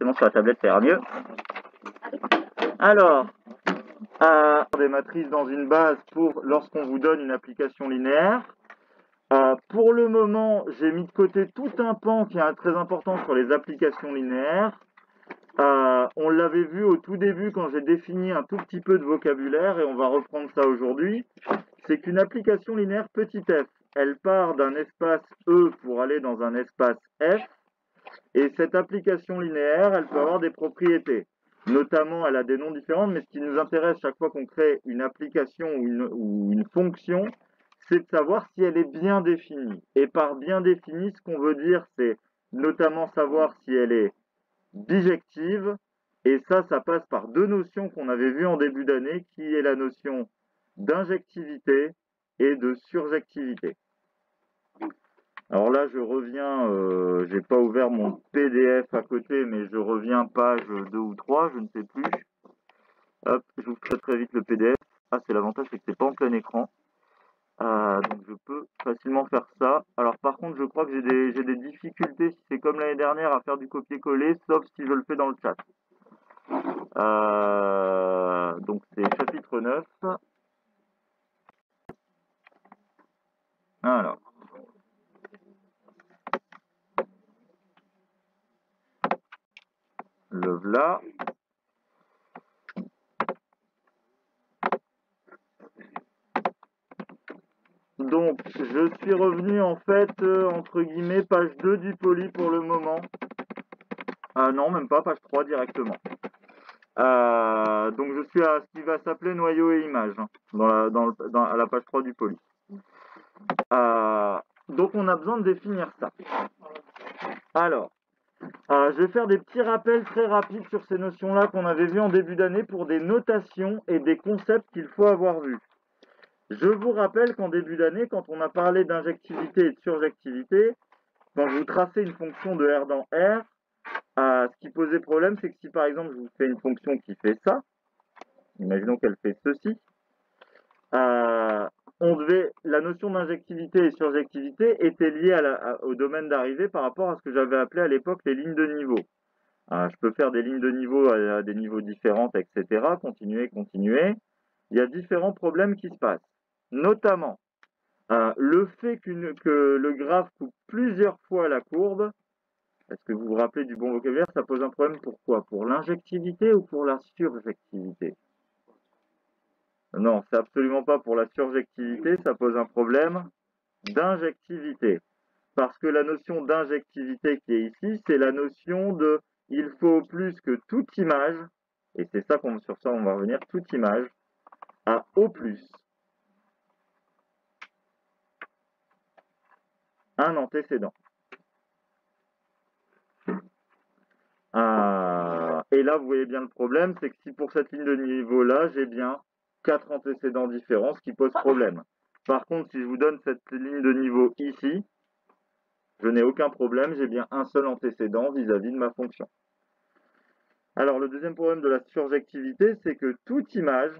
Bon, sur la tablette, ça ira mieux. Alors, des matrices dans une base pour lorsqu'on vous donne une application linéaire. Euh, pour le moment, j'ai mis de côté tout un pan qui est très important sur les applications linéaires. Euh, on l'avait vu au tout début quand j'ai défini un tout petit peu de vocabulaire et on va reprendre ça aujourd'hui. C'est qu'une application linéaire petit f, elle part d'un espace E pour aller dans un espace F. Et cette application linéaire, elle peut avoir des propriétés. Notamment, elle a des noms différents, mais ce qui nous intéresse chaque fois qu'on crée une application ou une, fonction, c'est de savoir si elle est bien définie. Et par bien définie, ce qu'on veut dire, c'est notamment savoir si elle est bijective. Et ça, ça passe par deux notions qu'on avait vues en début d'année, qui est la notion d'injectivité et de surjectivité. Alors là, je reviens, euh, j'ai pas ouvert mon PDF à côté, mais je reviens page 2 ou 3, je ne sais plus. Hop, j'ouvre très très vite le PDF. Ah, c'est l'avantage, c'est que c'est pas en plein écran. Euh, donc je peux facilement faire ça. Alors par contre, je crois que j'ai des, des, difficultés, si c'est comme l'année dernière, à faire du copier-coller, sauf si je le fais dans le chat. Euh, donc c'est chapitre 9. Alors. Donc, je suis revenu en fait, euh, entre guillemets, page 2 du poly pour le moment. Ah non, même pas, page 3 directement. Euh, donc, je suis à ce qui va s'appeler noyau et image, hein, dans à la page 3 du poly. Euh, donc, on a besoin de définir ça. Alors, je vais faire des petits rappels très rapides sur ces notions-là qu'on avait vues en début d'année pour des notations et des concepts qu'il faut avoir vus. Je vous rappelle qu'en début d'année, quand on a parlé d'injectivité et de surjectivité, quand vous tracez une fonction de R dans R, euh, ce qui posait problème, c'est que si par exemple je vous fais une fonction qui fait ça, imaginons qu'elle fait ceci, euh, on devait, la notion d'injectivité et surjectivité était liée au domaine d'arrivée par rapport à ce que j'avais appelé à l'époque les lignes de niveau. Euh, je peux faire des lignes de niveau à, des niveaux différents, etc. Continuer, continuer. Il y a différents problèmes qui se passent. Notamment, euh, le fait que le graphe coupe plusieurs fois la courbe, est-ce que vous vous rappelez du bon vocabulaire? Ça pose un problème pourquoi? Pour l'injectivité ou pour la surjectivité? Non, c'est absolument pas pour la surjectivité, ça pose un problème d'injectivité. Parce que la notion d'injectivité qui est ici, c'est la notion de il faut plus que toute image, et c'est ça qu'on sur ça on va revenir, toute image, à O plus un antécédent. Ah, et là, vous voyez bien le problème, c'est que si pour cette ligne de niveau-là, j'ai bien quatre antécédents différents, ce qui pose problème. Par contre, si je vous donne cette ligne de niveau ici, je n'ai aucun problème, j'ai bien un seul antécédent vis-à-vis -vis de ma fonction. Alors, le deuxième problème de la surjectivité, c'est que toute image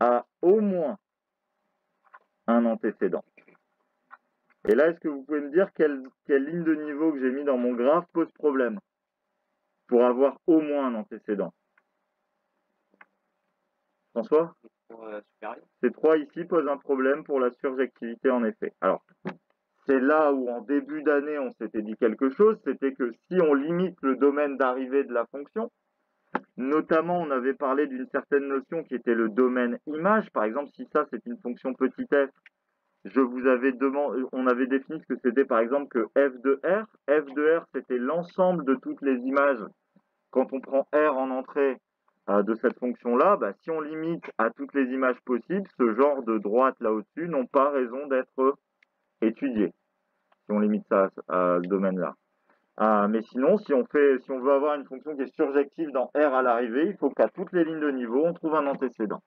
a au moins un antécédent. Et là, est-ce que vous pouvez me dire quelle, ligne de niveau que j'ai mis dans mon graphe pose problème? Pour avoir au moins un antécédent François? Ces trois ici posent un problème pour la surjectivité en effet. Alors, c'est là où en début d'année on s'était dit quelque chose, c'était que si on limite le domaine d'arrivée de la fonction, Notamment, on avait parlé d'une certaine notion qui était le domaine image. Par exemple, si ça, c'est une fonction petit f, je vous avais demandé, on avait défini ce que c'était par exemple que f de r. f de r, c'était l'ensemble de toutes les images. Quand on prend r en entrée euh, de cette fonction-là, bah, si on limite à toutes les images possibles, ce genre de droite là au-dessus n'ont pas raison d'être étudiés. Si on limite ça à ce domaine-là. Ah, mais sinon, si on veut avoir une fonction qui est surjective dans R à l'arrivée, il faut qu'à toutes les lignes de niveau, on trouve un antécédent.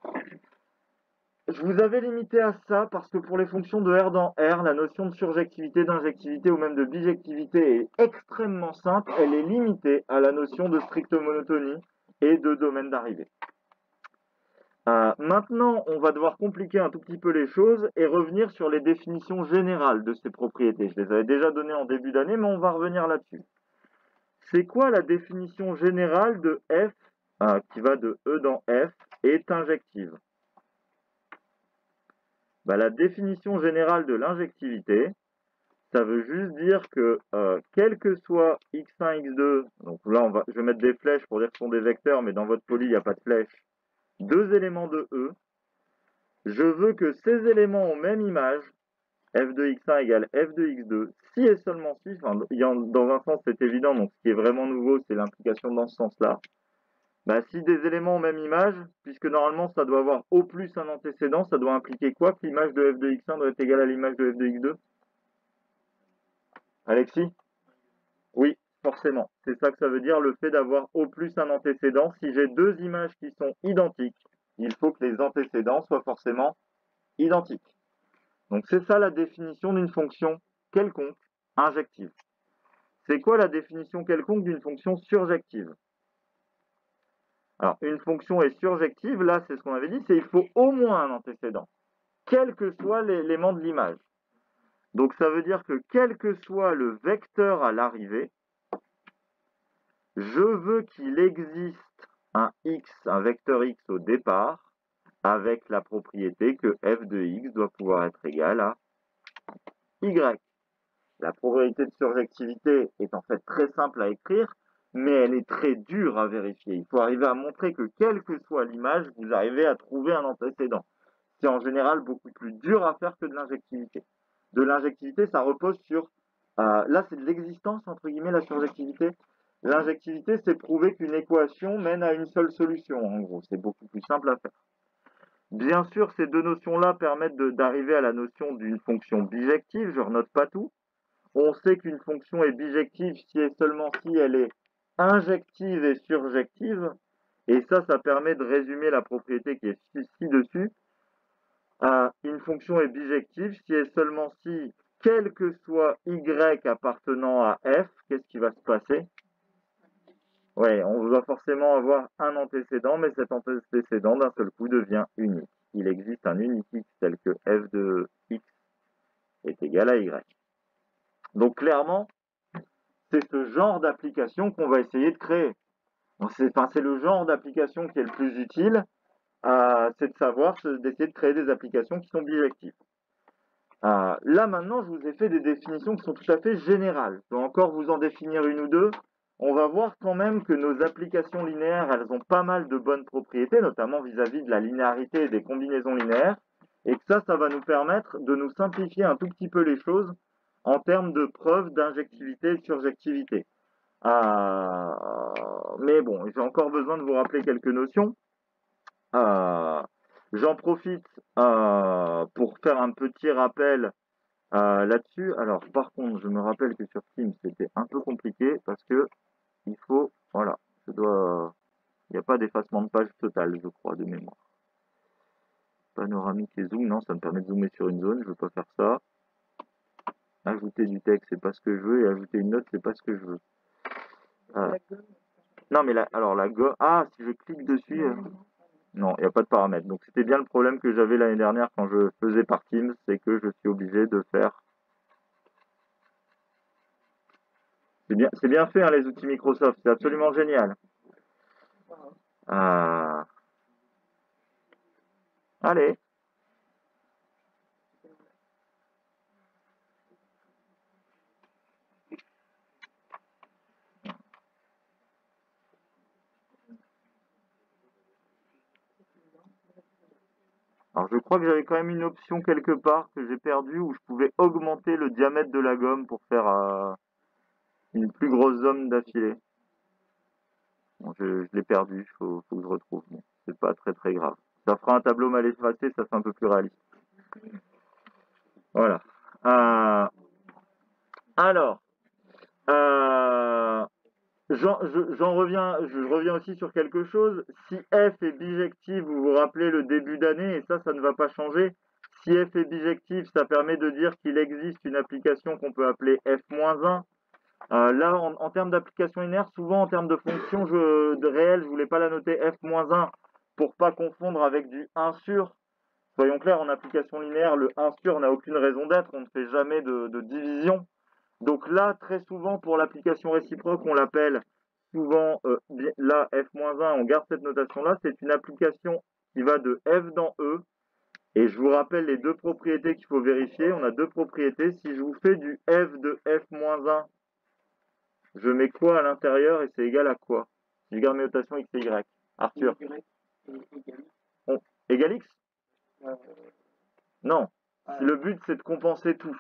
Je vous avais limité à ça parce que pour les fonctions de R dans R, la notion de surjectivité, d'injectivité ou même de bijectivité est extrêmement simple. Elle est limitée à la notion de stricte monotonie et de domaine d'arrivée. Euh, maintenant, on va devoir compliquer un tout petit peu les choses et revenir sur les définitions générales de ces propriétés. Je les avais déjà données en début d'année, mais on va revenir là-dessus. C'est quoi la définition générale de f, euh, qui va de E dans f, est injective? Bah, La définition générale de l'injectivité, ça veut juste dire que euh, quel que soit x1, x2, donc là je vais mettre des flèches pour dire que ce sont des vecteurs, mais dans votre poly il n'y a pas de flèches, deux éléments de E, je veux que ces éléments ont même image, f de x1 égale f de x2, si et seulement si, dans un sens c'est évident, donc ce qui est vraiment nouveau c'est l'implication dans ce sens-là, bah, si des éléments ont même image, puisque normalement ça doit avoir au plus un antécédent, ça doit impliquer quoi Que l'image de f de x1 doit être égale à l'image de f de x2 Alexis? Oui, forcément. C'est ça que ça veut dire, le fait d'avoir au plus un antécédent. Si j'ai deux images qui sont identiques, il faut que les antécédents soient forcément identiques. Donc c'est ça la définition d'une fonction quelconque injective. C'est quoi la définition quelconque d'une fonction surjective? Alors, une fonction est surjective, là, c'est ce qu'on avait dit, c'est il faut au moins un antécédent, quel que soit l'élément de l'image. Donc ça veut dire que quel que soit le vecteur à l'arrivée, je veux qu'il existe un x, un vecteur x au départ, avec la propriété que f de x doit pouvoir être égal à y. La probabilité de surjectivité est en fait très simple à écrire, mais elle est très dure à vérifier. Il faut arriver à montrer que quelle que soit l'image, vous arrivez à trouver un antécédent. C'est en général beaucoup plus dur à faire que de l'injectivité de l'injectivité, ça repose sur... Euh, là, c'est de l'existence, entre guillemets, la surjectivité. L'injectivité, c'est prouver qu'une équation mène à une seule solution, en gros. C'est beaucoup plus simple à faire. Bien sûr, ces deux notions-là permettent d'arriver à la notion d'une fonction bijective. Je ne renote pas tout. On sait qu'une fonction est bijective si et seulement si elle est injective et surjective. Et ça, ça permet de résumer la propriété qui est ci-dessus une fonction est bijective si et seulement si, quel que soit y appartenant à f, qu'est-ce qui va se passer? Oui, on va forcément avoir un antécédent, mais cet antécédent d'un seul coup devient unique. Il existe un unique x tel que f de x est égal à y. Donc clairement, c'est ce genre d'application qu'on va essayer de créer. C'est le genre d'application qui est le plus utile c'est de savoir, d'essayer de créer des applications qui sont bijectives. Euh, là maintenant, je vous ai fait des définitions qui sont tout à fait générales. Je vais encore vous en définir une ou deux. On va voir quand même que nos applications linéaires, elles ont pas mal de bonnes propriétés, notamment vis-à-vis -vis de la linéarité et des combinaisons linéaires, et que ça, ça va nous permettre de nous simplifier un tout petit peu les choses en termes de preuves d'injectivité et de surjectivité. Euh, mais bon, j'ai encore besoin de vous rappeler quelques notions. Euh, j'en profite euh, pour faire un petit rappel là-dessus. Alors, par contre, je me rappelle que sur Teams, c'était un peu compliqué parce que il faut, voilà, je dois, il n'y a pas d'effacement de page totale, je crois, de mémoire. Panoramique et zoom, non, ça me permet de zoomer sur une zone, je ne veux pas faire ça. Ajouter du texte, c'est pas ce que je veux, et ajouter une note, c'est pas ce que je veux. non, mais là, alors la gomme, ah, si je clique dessus, non, il n'y a pas de paramètres. Donc c'était bien le problème que j'avais l'année dernière quand je faisais par Teams, c'est que je suis obligé de faire... C'est bien, bien fait hein, les outils Microsoft, c'est absolument génial. Ah. Allez. Alors je crois que j'avais quand même une option quelque part que j'ai perdue où je pouvais augmenter le diamètre de la gomme pour faire euh, une plus grosse zone d'affilée. Bon, je, l'ai perdu, il faut, que je retrouve. Bon, c'est pas très très grave. Ça fera un tableau mal effacé, ça fait un peu plus réaliste. Voilà. Euh, alors, euh, J'en reviens, je reviens aussi sur quelque chose. Si f est bijectif, vous vous rappelez le début d'année, et ça, ça ne va pas changer. Si f est bijectif, ça permet de dire qu'il existe une application qu'on peut appeler f-1. Euh, là, en, termes d'application linéaire, souvent en termes de fonction je, de je voulais pas la noter f-1 pour pas confondre avec du 1 sur. Soyons clairs, en application linéaire, le 1 sur n'a aucune raison d'être, on ne fait jamais de division. Donc là, très souvent, pour l'application réciproque, on l'appelle souvent, euh, là, f-1, on garde cette notation-là, c'est une application qui va de f dans e. Et je vous rappelle les deux propriétés qu'il faut vérifier. On a deux propriétés. Si je vous fais du f de f-1, je mets quoi à l'intérieur et c'est égal à quoi? Si je garde mes notations x et y. Arthur Égal x? Euh, Non. Le but, c'est de compenser tout.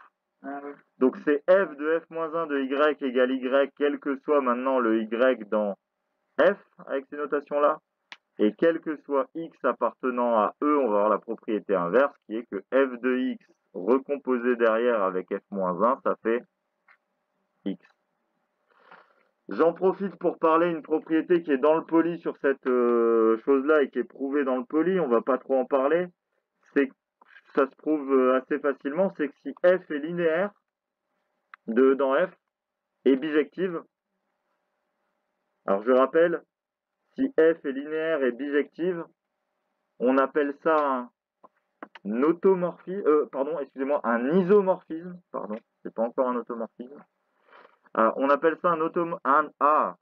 Donc c'est f de f-1 de y égale y, quel que soit maintenant le y dans f, avec ces notations-là. Et quel que soit x appartenant à e, on va avoir la propriété inverse, qui est que f de x recomposé derrière avec f-1, ça fait x. J'en profite pour parler une propriété qui est dans le poly sur cette euh, chose-là et qui est prouvée dans le poly, on va pas trop en parler. Ça se prouve euh, assez facilement, c'est que si f est linéaire, de dans f, est bijective, alors je rappelle, si f est linéaire et bijective, on appelle ça un automorphisme, euh, pardon, excusez-moi, un isomorphisme, pardon, c'est pas encore un automorphisme. On appelle ça un, autom un, ah,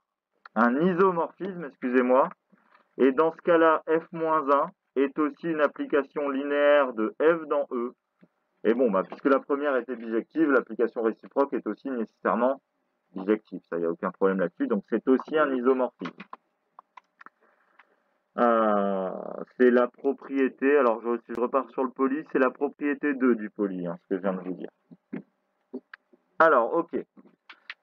un isomorphisme, excusez-moi. Et dans ce cas-là, f-1 est aussi une application linéaire de f dans E. Et bon, bah, puisque la première était bijective, l'application réciproque est aussi nécessairement bijective. Ça, il n'y a aucun problème là-dessus. Donc, c'est aussi un isomorphisme. Euh, c'est la propriété, alors je, si je repars sur le poly, c'est la propriété 2 du poly, hein, ce que je viens de vous dire. Alors, ok.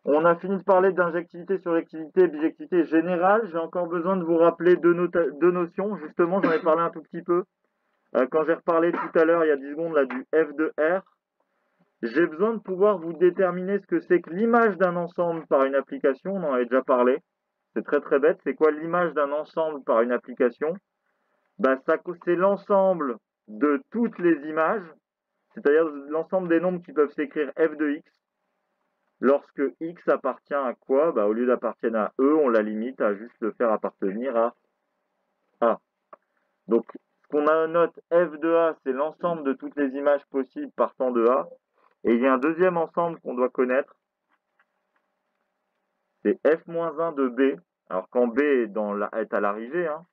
On a fini de parler d'injectivité, surjectivité, bijectivité générale. J'ai encore besoin de vous rappeler deux, notions. Justement, j'en ai parlé un tout petit peu. Euh, quand j'ai reparlé tout à l'heure, il y a 10 secondes, là, du F de R, j'ai besoin de pouvoir vous déterminer ce que c'est que l'image d'un ensemble par une application. On en avait déjà parlé. C'est très très bête. C'est quoi l'image d'un ensemble par une application? Bah, C'est l'ensemble de toutes les images, c'est-à-dire l'ensemble des nombres qui peuvent s'écrire F de X, Lorsque x appartient à quoi? Bah, Au lieu d'appartenir à e, on la limite à juste le faire appartenir à a. Donc, ce qu'on a note f de a, c'est l'ensemble de toutes les images possibles partant de a. Et il y a un deuxième ensemble qu'on doit connaître. C'est f-1 de b. Alors, quand b est à l'arrivée, hein,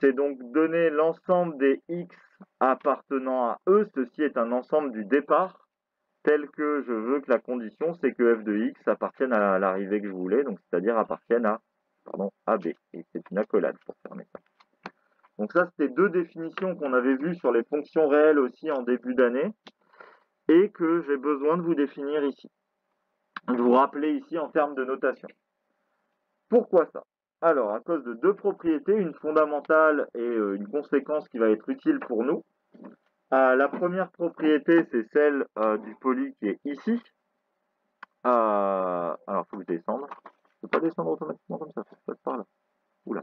c'est donc donner l'ensemble des x appartenant à e. Ceci est un ensemble du départ tel que je veux que la condition, c'est que f de x appartienne à l'arrivée que je voulais, donc c'est-à-dire appartienne à, pardon, AB. Et c'est une accolade pour fermer ça. Donc ça, c'était deux définitions qu'on avait vues sur les fonctions réelles aussi en début d'année, et que j'ai besoin de vous définir ici. De vous rappeler ici en termes de notation. Pourquoi ça? Alors, à cause de deux propriétés, une fondamentale et euh, une conséquence qui va être utile pour nous. Euh, la première propriété, c'est celle euh, du poly qui est ici. Euh, alors, il faut que je descende. Je ne peux pas descendre automatiquement comme ça, faut que je passe par là. Oula.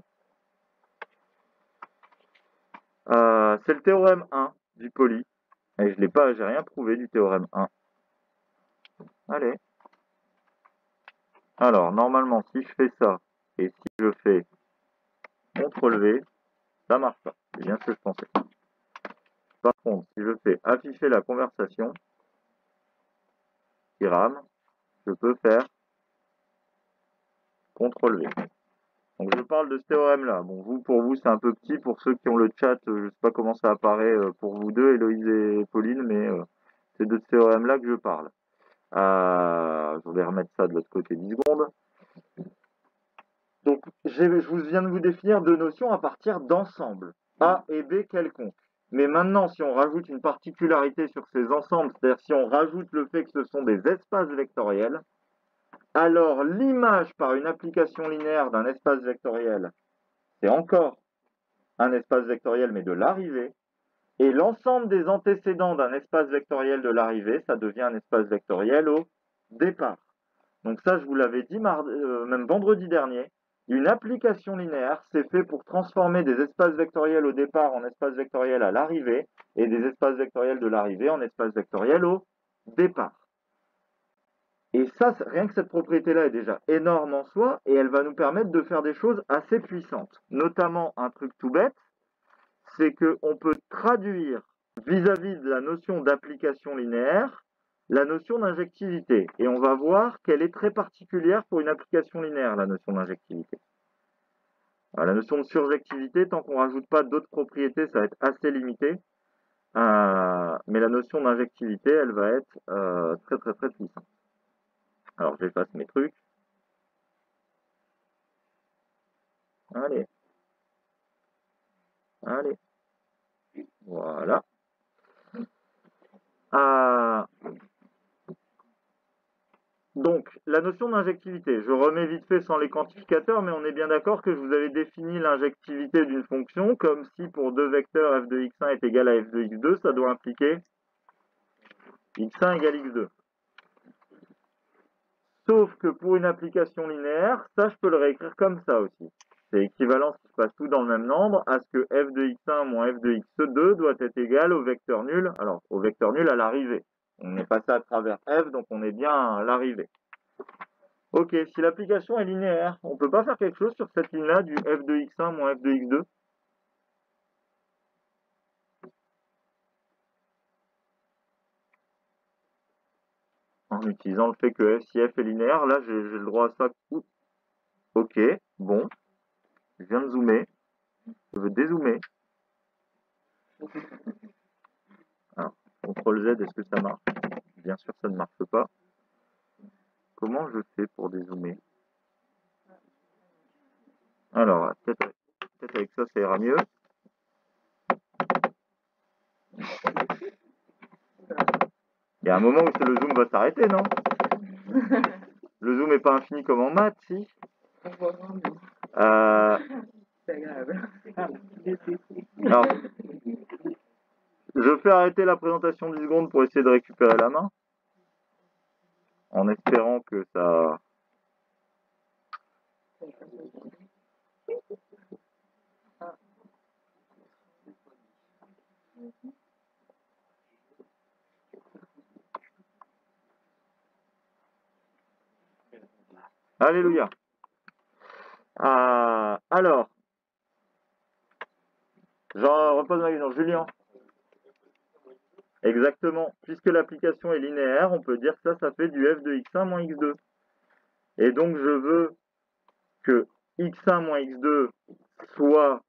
c'est le théorème 1 du poly. Et je l'ai pas, j'ai rien prouvé du théorème 1. Allez. Alors, normalement, si je fais ça, et si je fais CTRL V, ça marche pas. C'est bien ce que je pensais. Par contre, si je fais afficher la conversation, qui je peux faire CTRL V. Donc je parle de ce théorème-là. Bon, vous, pour vous, c'est un peu petit. Pour ceux qui ont le chat, euh, je ne sais pas comment ça apparaît euh, pour vous deux, Héloïse et Pauline, mais euh, c'est de ce théorème-là que je parle. je vais remettre ça de l'autre côté 10 secondes. Donc, je vous viens de vous définir deux notions à partir d'ensemble. A et B quelconques. Mais maintenant, si on rajoute une particularité sur ces ensembles, c'est-à-dire si on rajoute le fait que ce sont des espaces vectoriels, alors l'image par une application linéaire d'un espace vectoriel, c'est encore un espace vectoriel, mais de l'arrivée. Et l'ensemble des antécédents d'un espace vectoriel de l'arrivée, ça devient un espace vectoriel au départ. Donc ça, je vous l'avais dit euh, même vendredi dernier, une application linéaire, c'est fait pour transformer des espaces vectoriels au départ en espaces vectoriels à l'arrivée et des espaces vectoriels de l'arrivée en espaces vectoriels au départ. Et ça, rien que cette propriété-là est déjà énorme en soi, et elle va nous permettre de faire des choses assez puissantes. Notamment, un truc tout bête, c'est qu'on peut traduire vis-à-vis de la notion d'application linéaire, la notion d'injectivité. Et on va voir qu'elle est très particulière pour une application linéaire, la notion d'injectivité. La notion de surjectivité, tant qu'on ne rajoute pas d'autres propriétés, ça va être assez limité. Euh, mais la notion d'injectivité, elle va être euh, très très très puissante. Alors j'efface mes trucs. Allez. Allez. Voilà. Ah. Donc, la notion d'injectivité, je remets vite fait sans les quantificateurs, mais on est bien d'accord que je vous avais défini l'injectivité d'une fonction comme si pour deux vecteurs f de x1 est égal à f de x2, ça doit impliquer x1 égale x2. Sauf que pour une application linéaire, ça je peux le réécrire comme ça aussi. C'est équivalent si je passe tout dans le même nombre à ce que f de x1 moins f de x2 doit être égal au vecteur nul, alors au vecteur nul à l'arrivée. On est passé à travers f, donc on est bien à l'arrivée. Ok, si l'application est linéaire, on ne peut pas faire quelque chose sur cette ligne-là du f de x1 moins f de x2 en utilisant le fait que f, si f est linéaire, là j'ai le droit à ça. Ok, bon. Je viens de zoomer. Je veux dézoomer. CTRL Z, est-ce que ça marche? Bien sûr, ça ne marche pas. Comment je fais pour dézoomer? Alors, peut-être avec ça, ça ira mieux. Il y a un moment où le zoom va s'arrêter, non? Le zoom n'est pas infini comme en maths, si? Euh... Alors, je fais arrêter la présentation 10 secondes pour essayer de récupérer la main. En espérant que ça... Alléluia. Euh, alors, j'en repose ma question. Julien Exactement. Puisque l'application est linéaire, on peut dire que ça, ça fait du f de x1 moins x2. Et donc, je veux que x1 moins x2 soit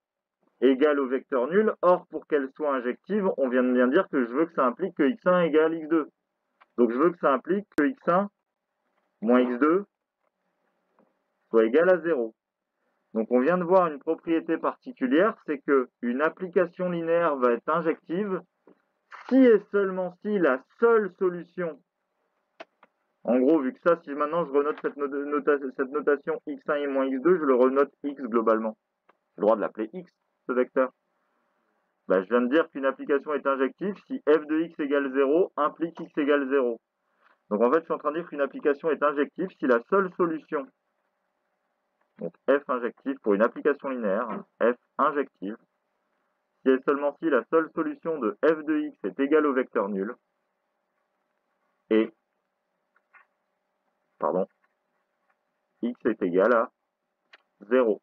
égal au vecteur nul. Or, pour qu'elle soit injective, on vient de bien dire que je veux que ça implique que x1 égale x2. Donc, je veux que ça implique que x1 moins x2 soit égal à 0. Donc on vient de voir une propriété particulière, c'est que une application linéaire va être injective si et seulement si la seule solution, en gros, vu que ça, si maintenant je renote cette, notation x1 et moins x2, je le renote x globalement. J'ai le droit de l'appeler x, ce vecteur. Ben, je viens de dire qu'une application est injective si f de x égale 0 implique x égale 0. Donc en fait, je suis en train de dire qu'une application est injective si la seule solution donc f injective pour une application linéaire, f injective, si et seulement si la seule solution de f de x est égale au vecteur nul, et, pardon, x est égal à 0.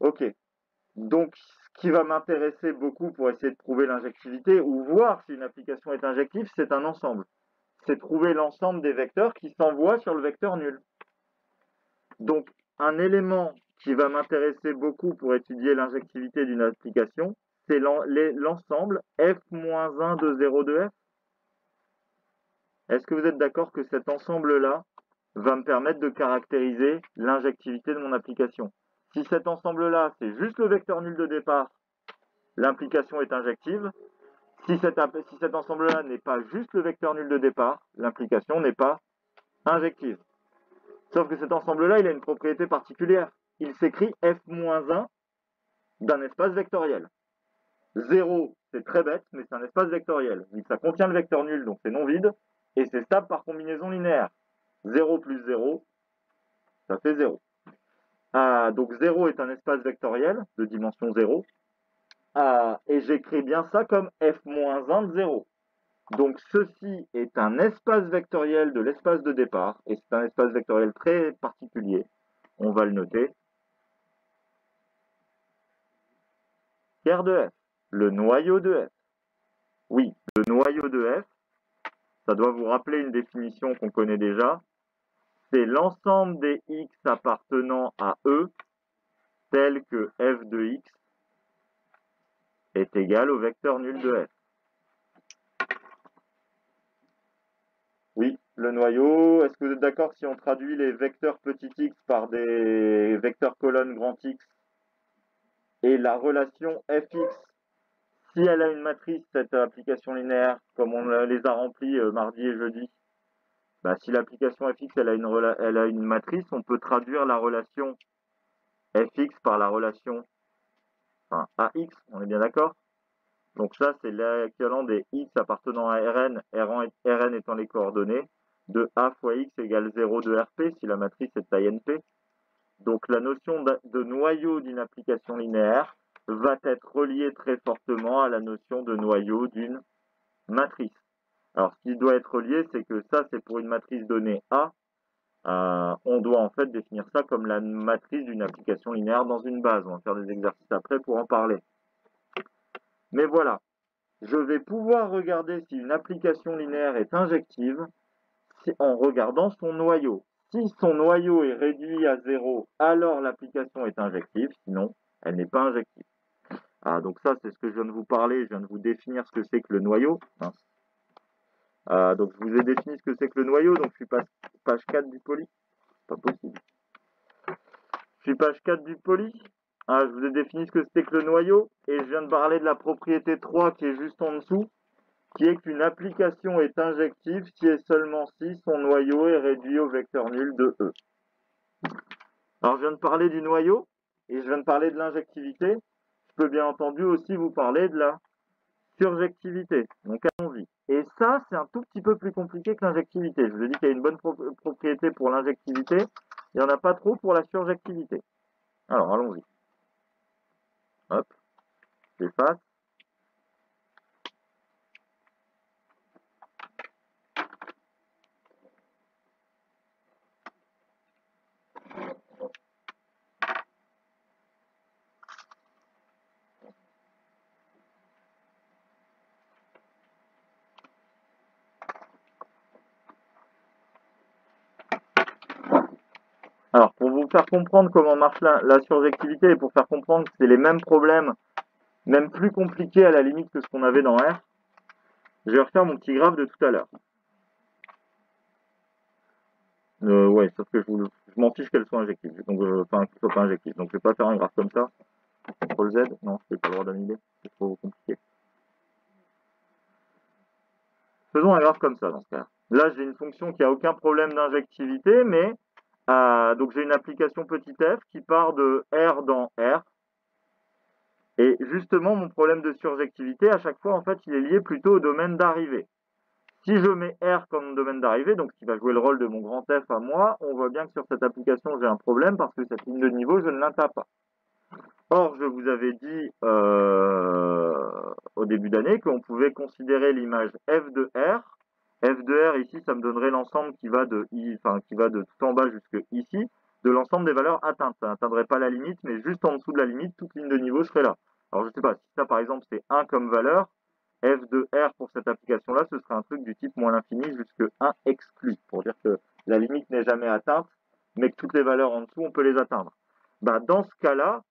Ok. Donc, ce qui va m'intéresser beaucoup pour essayer de prouver l'injectivité, ou voir si une application est injective, c'est un ensemble. C'est trouver l'ensemble des vecteurs qui s'envoient sur le vecteur nul. Donc, un élément qui va m'intéresser beaucoup pour étudier l'injectivité d'une application, c'est l'ensemble f-1 de 0 de f. Est-ce que vous êtes d'accord que cet ensemble-là va me permettre de caractériser l'injectivité de mon application? Si cet ensemble-là, c'est juste le vecteur nul de départ, l'implication est injective. Si cet, si cet ensemble-là n'est pas juste le vecteur nul de départ, l'implication n'est pas injective. Sauf que cet ensemble-là, il a une propriété particulière. Il s'écrit f-1 d'un espace vectoriel. 0, c'est très bête, mais c'est un espace vectoriel. ça contient le vecteur nul, donc c'est non vide, et c'est stable par combinaison linéaire. 0 plus 0, ça fait 0. Ah, donc 0 est un espace vectoriel de dimension 0. Ah, et j'écris bien ça comme f-1 de 0. Donc ceci est un espace vectoriel de l'espace de départ, et c'est un espace vectoriel très particulier. On va le noter. Pierre de F, le noyau de F. Oui, le noyau de F, ça doit vous rappeler une définition qu'on connaît déjà. C'est l'ensemble des x appartenant à E tel que f de x est égal au vecteur nul de f. Oui, le noyau, est-ce que vous êtes d'accord si on traduit les vecteurs petit x par des vecteurs colonnes grand x et la relation fx, si elle a une matrice, cette application linéaire, comme on les a remplis euh, mardi et jeudi, bah, si l'application fx elle a, une elle a une matrice, on peut traduire la relation fx par la relation enfin, ax, on est bien d'accord? Donc ça, c'est l'équivalent des x appartenant à Rn, Rn étant les coordonnées, de a fois x égale 0 de Rp si la matrice est taille NP. Donc la notion de noyau d'une application linéaire va être reliée très fortement à la notion de noyau d'une matrice. Alors ce qui doit être relié, c'est que ça c'est pour une matrice donnée A, euh, on doit en fait définir ça comme la matrice d'une application linéaire dans une base. On va faire des exercices après pour en parler. Mais voilà, je vais pouvoir regarder si une application linéaire est injective en regardant son noyau. Si son noyau est réduit à zéro, alors l'application est injective, sinon elle n'est pas injective. Ah, donc ça, c'est ce que je viens de vous parler, je viens de vous définir ce que c'est que le noyau. Euh, donc je vous ai défini ce que c'est que le noyau, donc je suis page, page 4 du poly. Pas possible. Je suis page 4 du poly. Ah, je vous ai défini ce que c'était que le noyau, et je viens de parler de la propriété 3 qui est juste en dessous, qui est qu'une application est injective si et seulement si son noyau est réduit au vecteur nul de E. Alors je viens de parler du noyau, et je viens de parler de l'injectivité. Je peux bien entendu aussi vous parler de la surjectivité. Donc allons-y. Et ça, c'est un tout petit peu plus compliqué que l'injectivité. Je vous ai dit qu'il y a une bonne propriété pour l'injectivité. Il n'y en a pas trop pour la surjectivité. Alors, allons-y. Hop. J'efface. Alors, pour vous faire comprendre comment marche la, surjectivité et pour faire comprendre que c'est les mêmes problèmes, même plus compliqués à la limite que ce qu'on avait dans R, je vais refaire mon petit graphe de tout à l'heure. Euh, ouais, sauf que je, m'en fiche qu'elle soit injective, donc, euh, enfin, qu'elle soit pas injective. Donc, je vais pas faire un graphe comme ça. CTRL Z, non, je n'ai pas le droit d'annuler, c'est trop compliqué. Faisons un graphe comme ça dans ce cas. Là, j'ai une fonction qui a aucun problème d'injectivité, mais euh, donc j'ai une application petit f qui part de R dans R. Et justement, mon problème de surjectivité, à chaque fois, en fait, il est lié plutôt au domaine d'arrivée. Si je mets R comme domaine d'arrivée, donc qui va jouer le rôle de mon grand F à moi, on voit bien que sur cette application, j'ai un problème parce que cette ligne de niveau, je ne l'atteins pas. Or, je vous avais dit euh, au début d'année qu'on pouvait considérer l'image F de R f de r ici, ça me donnerait l'ensemble qui va de qui va de tout en bas jusque ici, de l'ensemble des valeurs atteintes. Ça n'atteindrait pas la limite, mais juste en dessous de la limite, toute ligne de niveau serait là. Alors je sais pas, si ça par exemple c'est 1 comme valeur, f de r pour cette application-là, ce serait un truc du type moins l'infini jusque 1 exclu, pour dire que la limite n'est jamais atteinte, mais que toutes les valeurs en dessous, on peut les atteindre. Bah, dans ce cas-là,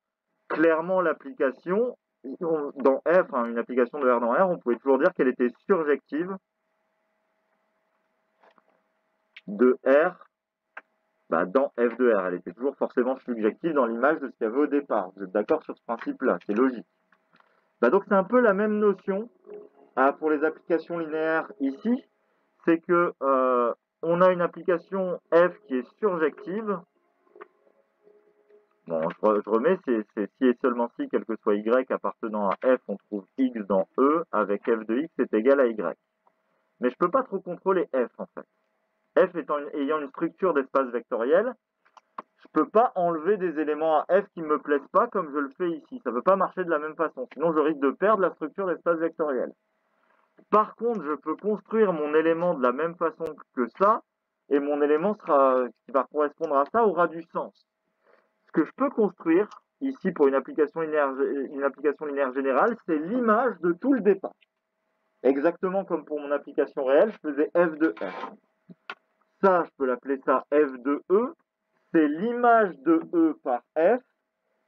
clairement l'application, dans f, hein, une application de r dans r, on pouvait toujours dire qu'elle était surjective de R bah, dans f de R. Elle était toujours forcément subjective dans l'image de ce qu'il y avait au départ. Vous êtes d'accord sur ce principe-là, c'est logique. Bah, donc c'est un peu la même notion hein, pour les applications linéaires ici, c'est que euh, on a une application f qui est surjective. Bon, je, remets, c'est si et seulement si, quel que soit y appartenant à f, on trouve x dans e, avec f de x est égal à y. Mais je ne peux pas trop contrôler f en fait f ayant une structure d'espace vectoriel, je ne peux pas enlever des éléments à f qui ne me plaisent pas comme je le fais ici. Ça ne peut pas marcher de la même façon, sinon je risque de perdre la structure d'espace vectoriel. Par contre, je peux construire mon élément de la même façon que ça, et mon élément qui va correspondre à ça aura du sens. Ce que je peux construire, ici pour une application linéaire générale, c'est l'image de tout le départ. Exactement comme pour mon application réelle, je faisais f de f. Ça, je peux l'appeler ça f de e. C'est l'image de e par f.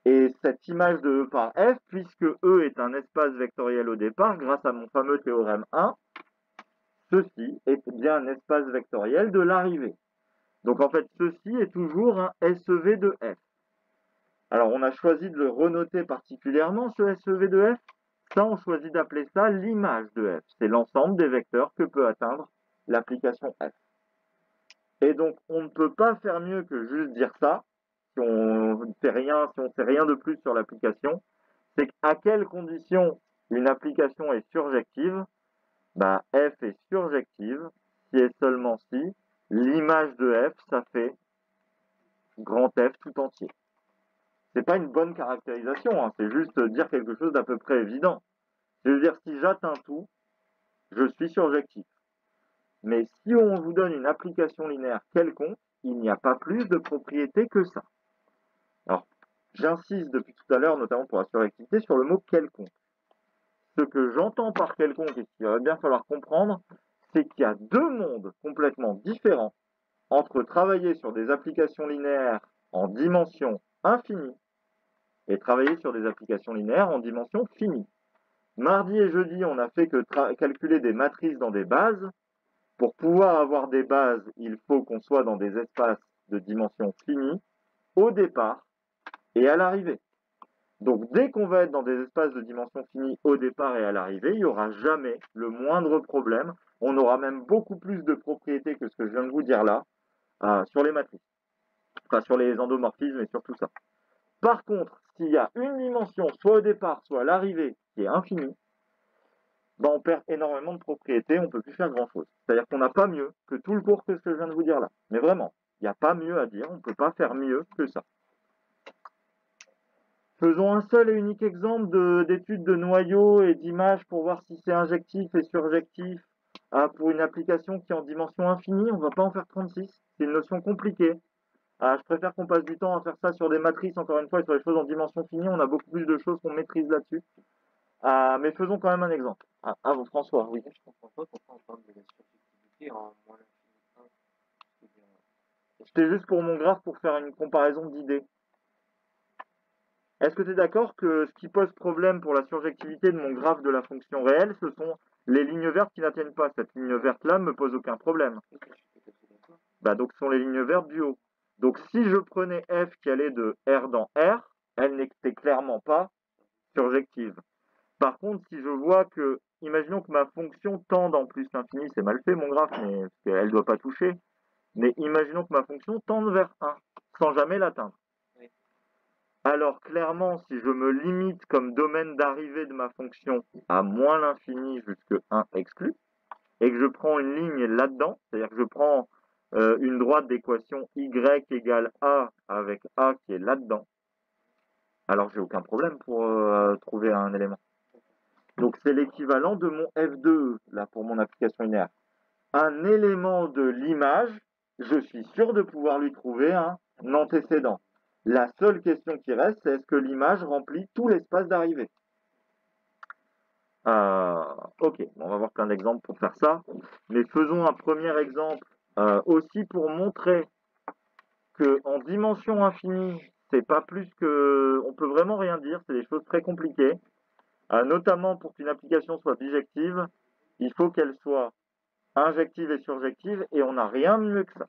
Et cette image de e par f, puisque e est un espace vectoriel au départ, grâce à mon fameux théorème 1, ceci est bien un espace vectoriel de l'arrivée. Donc en fait, ceci est toujours un SEV de f. Alors on a choisi de le renoter particulièrement, ce SEV de f, ça, on choisit d'appeler ça l'image de f. C'est l'ensemble des vecteurs que peut atteindre l'application f. Et donc, on ne peut pas faire mieux que juste dire ça, si on ne sait rien, si on sait rien de plus sur l'application, c'est à quelles conditions une application est surjective bah, f est surjective si et seulement si l'image de f, ça fait grand F tout entier c'est pas une bonne caractérisation, hein. c'est juste dire quelque chose d'à peu près évident. Je veux dire, si j'atteins tout, je suis surjectif. Mais si on vous donne une application linéaire quelconque, il n'y a pas plus de propriétés que ça. Alors, j'insiste depuis tout à l'heure, notamment pour la surjectivité, sur le mot quelconque. Ce que j'entends par quelconque et qu'il va bien falloir comprendre, c'est qu'il y a deux mondes complètement différents entre travailler sur des applications linéaires en dimension infinie et travailler sur des applications linéaires en dimension finie. Mardi et jeudi, on n'a fait que calculer des matrices dans des bases. Pour pouvoir avoir des bases, il faut qu'on soit dans des espaces de dimension finie au départ et à l'arrivée. Donc dès qu'on va être dans des espaces de dimension finie au départ et à l'arrivée, il n'y aura jamais le moindre problème. On aura même beaucoup plus de propriétés que ce que je viens de vous dire là euh, sur les matrices. Enfin sur les endomorphismes et sur tout ça. Par contre, s'il y a une dimension, soit au départ, soit à l'arrivée, qui est infinie, ben on perd énormément de propriétés, on ne peut plus faire grand-chose. C'est-à-dire qu'on n'a pas mieux que tout le cours que je viens de vous dire là. Mais vraiment, il n'y a pas mieux à dire, on ne peut pas faire mieux que ça. Faisons un seul et unique exemple d'étude de, noyaux et d'images pour voir si c'est injectif et surjectif ah, pour une application qui est en dimension infinie. On ne va pas en faire 36. C'est une notion compliquée. Ah, je préfère qu'on passe du temps à faire ça sur des matrices, encore une fois, et sur les choses en dimension finie. On a beaucoup plus de choses qu'on maîtrise là-dessus. Ah, mais faisons quand même un exemple. Ah, ah vous, François, oui. Je comprends pas pourquoi on parle de la subjectivité en moins C'était juste pour mon graphe pour faire une comparaison d'idées. Est-ce que tu es d'accord que ce qui pose problème pour la surjectivité de mon graphe de la fonction réelle, ce sont les lignes vertes qui n'atteignent pas? Cette ligne verte-là ne me pose aucun problème. Bah, donc ce sont les lignes vertes du haut. Donc si je prenais f qui allait de R dans R, elle n'était clairement pas surjective. Par contre, si je vois que, imaginons que ma fonction tende en plus l'infini, c'est mal fait mon graphe, mais elle ne doit pas toucher, mais imaginons que ma fonction tende vers 1, sans jamais l'atteindre. Alors clairement, si je me limite comme domaine d'arrivée de ma fonction à moins l'infini jusque 1 exclu, et que je prends une ligne là-dedans, c'est-à-dire que je prends euh, une droite d'équation y égale a avec a qui est là-dedans, alors j'ai aucun problème pour euh, trouver un élément. Donc c'est l'équivalent de mon f2 là pour mon application linéaire. Un élément de l'image, je suis sûr de pouvoir lui trouver un antécédent. La seule question qui reste, c'est est-ce que l'image remplit tout l'espace d'arrivée? Euh, Ok, on va voir plein d'exemples pour faire ça. Mais faisons un premier exemple euh, aussi pour montrer que en dimension infinie, c'est pas plus que, on peut vraiment rien dire, c'est des choses très compliquées. Euh, notamment pour qu'une application soit bijective, il faut qu'elle soit injective et surjective, et on n'a rien de mieux que ça.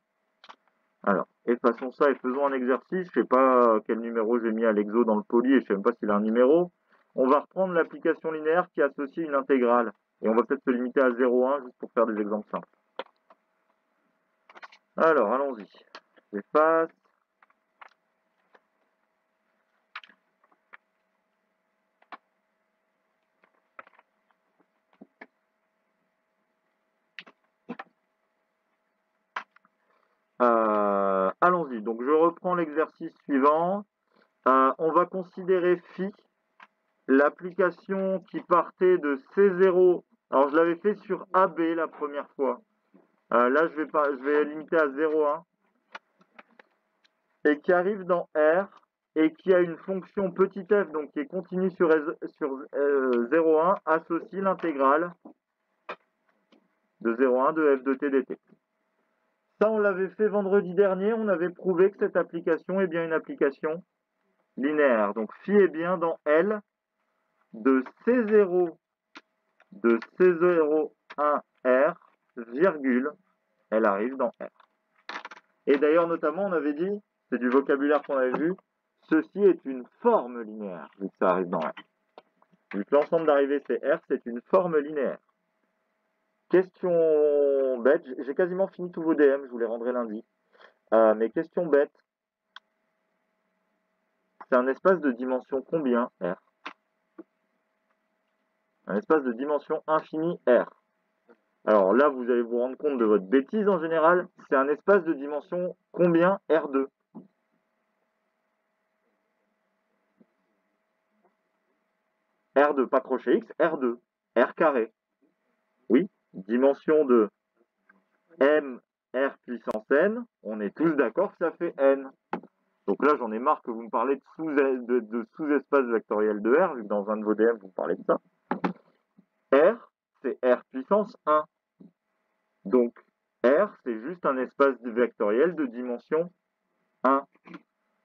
Alors, effaçons ça et faisons un exercice. Je sais pas quel numéro j'ai mis à l'exo dans le poly, et je sais même pas s'il a un numéro. On va reprendre l'application linéaire qui associe une intégrale. Et on va peut-être se limiter à 0,1 juste pour faire des exemples simples. Alors, allons-y. J'efface. Euh, allons-y. Donc, je reprends l'exercice suivant. Euh, on va considérer phi, l'application qui partait de C0 Alors, je l'avais fait sur AB la première fois. Euh, là, je vais, pas, limiter à 0,1. Et qui arrive dans R et qui a une fonction petit f, donc qui est continue sur, sur 0,1, euh, associe l'intégrale de 0,1 de f de t dt. Ça, on l'avait fait vendredi dernier. On avait prouvé que cette application est bien une application linéaire. Donc, phi est bien dans L de C0 de C01R, virgule, elle arrive dans R. Et d'ailleurs, notamment, on avait dit, c'est du vocabulaire qu'on avait vu, ceci est une forme linéaire, vu que ça arrive dans R. Vu que l'ensemble d'arrivées c'est R, c'est une forme linéaire. Question bête, j'ai quasiment fini tous vos DM, je vous les rendrai lundi. Euh, mais question bête, c'est un espace de dimension combien R? Un espace de dimension infinie R. Alors là, vous allez vous rendre compte de votre bêtise en général. C'est un espace de dimension combien R2 R2, pas crochet X, R2, R carré. Oui, dimension de M, R puissance N, on est tous d'accord que ça fait N. Donc là, j'en ai marre que vous me parlez de sous-espace vectoriel de R, vu que dans un de vos DM, vous parlez de ça. R, c'est R puissance 1. Donc, R, c'est juste un espace vectoriel de dimension 1.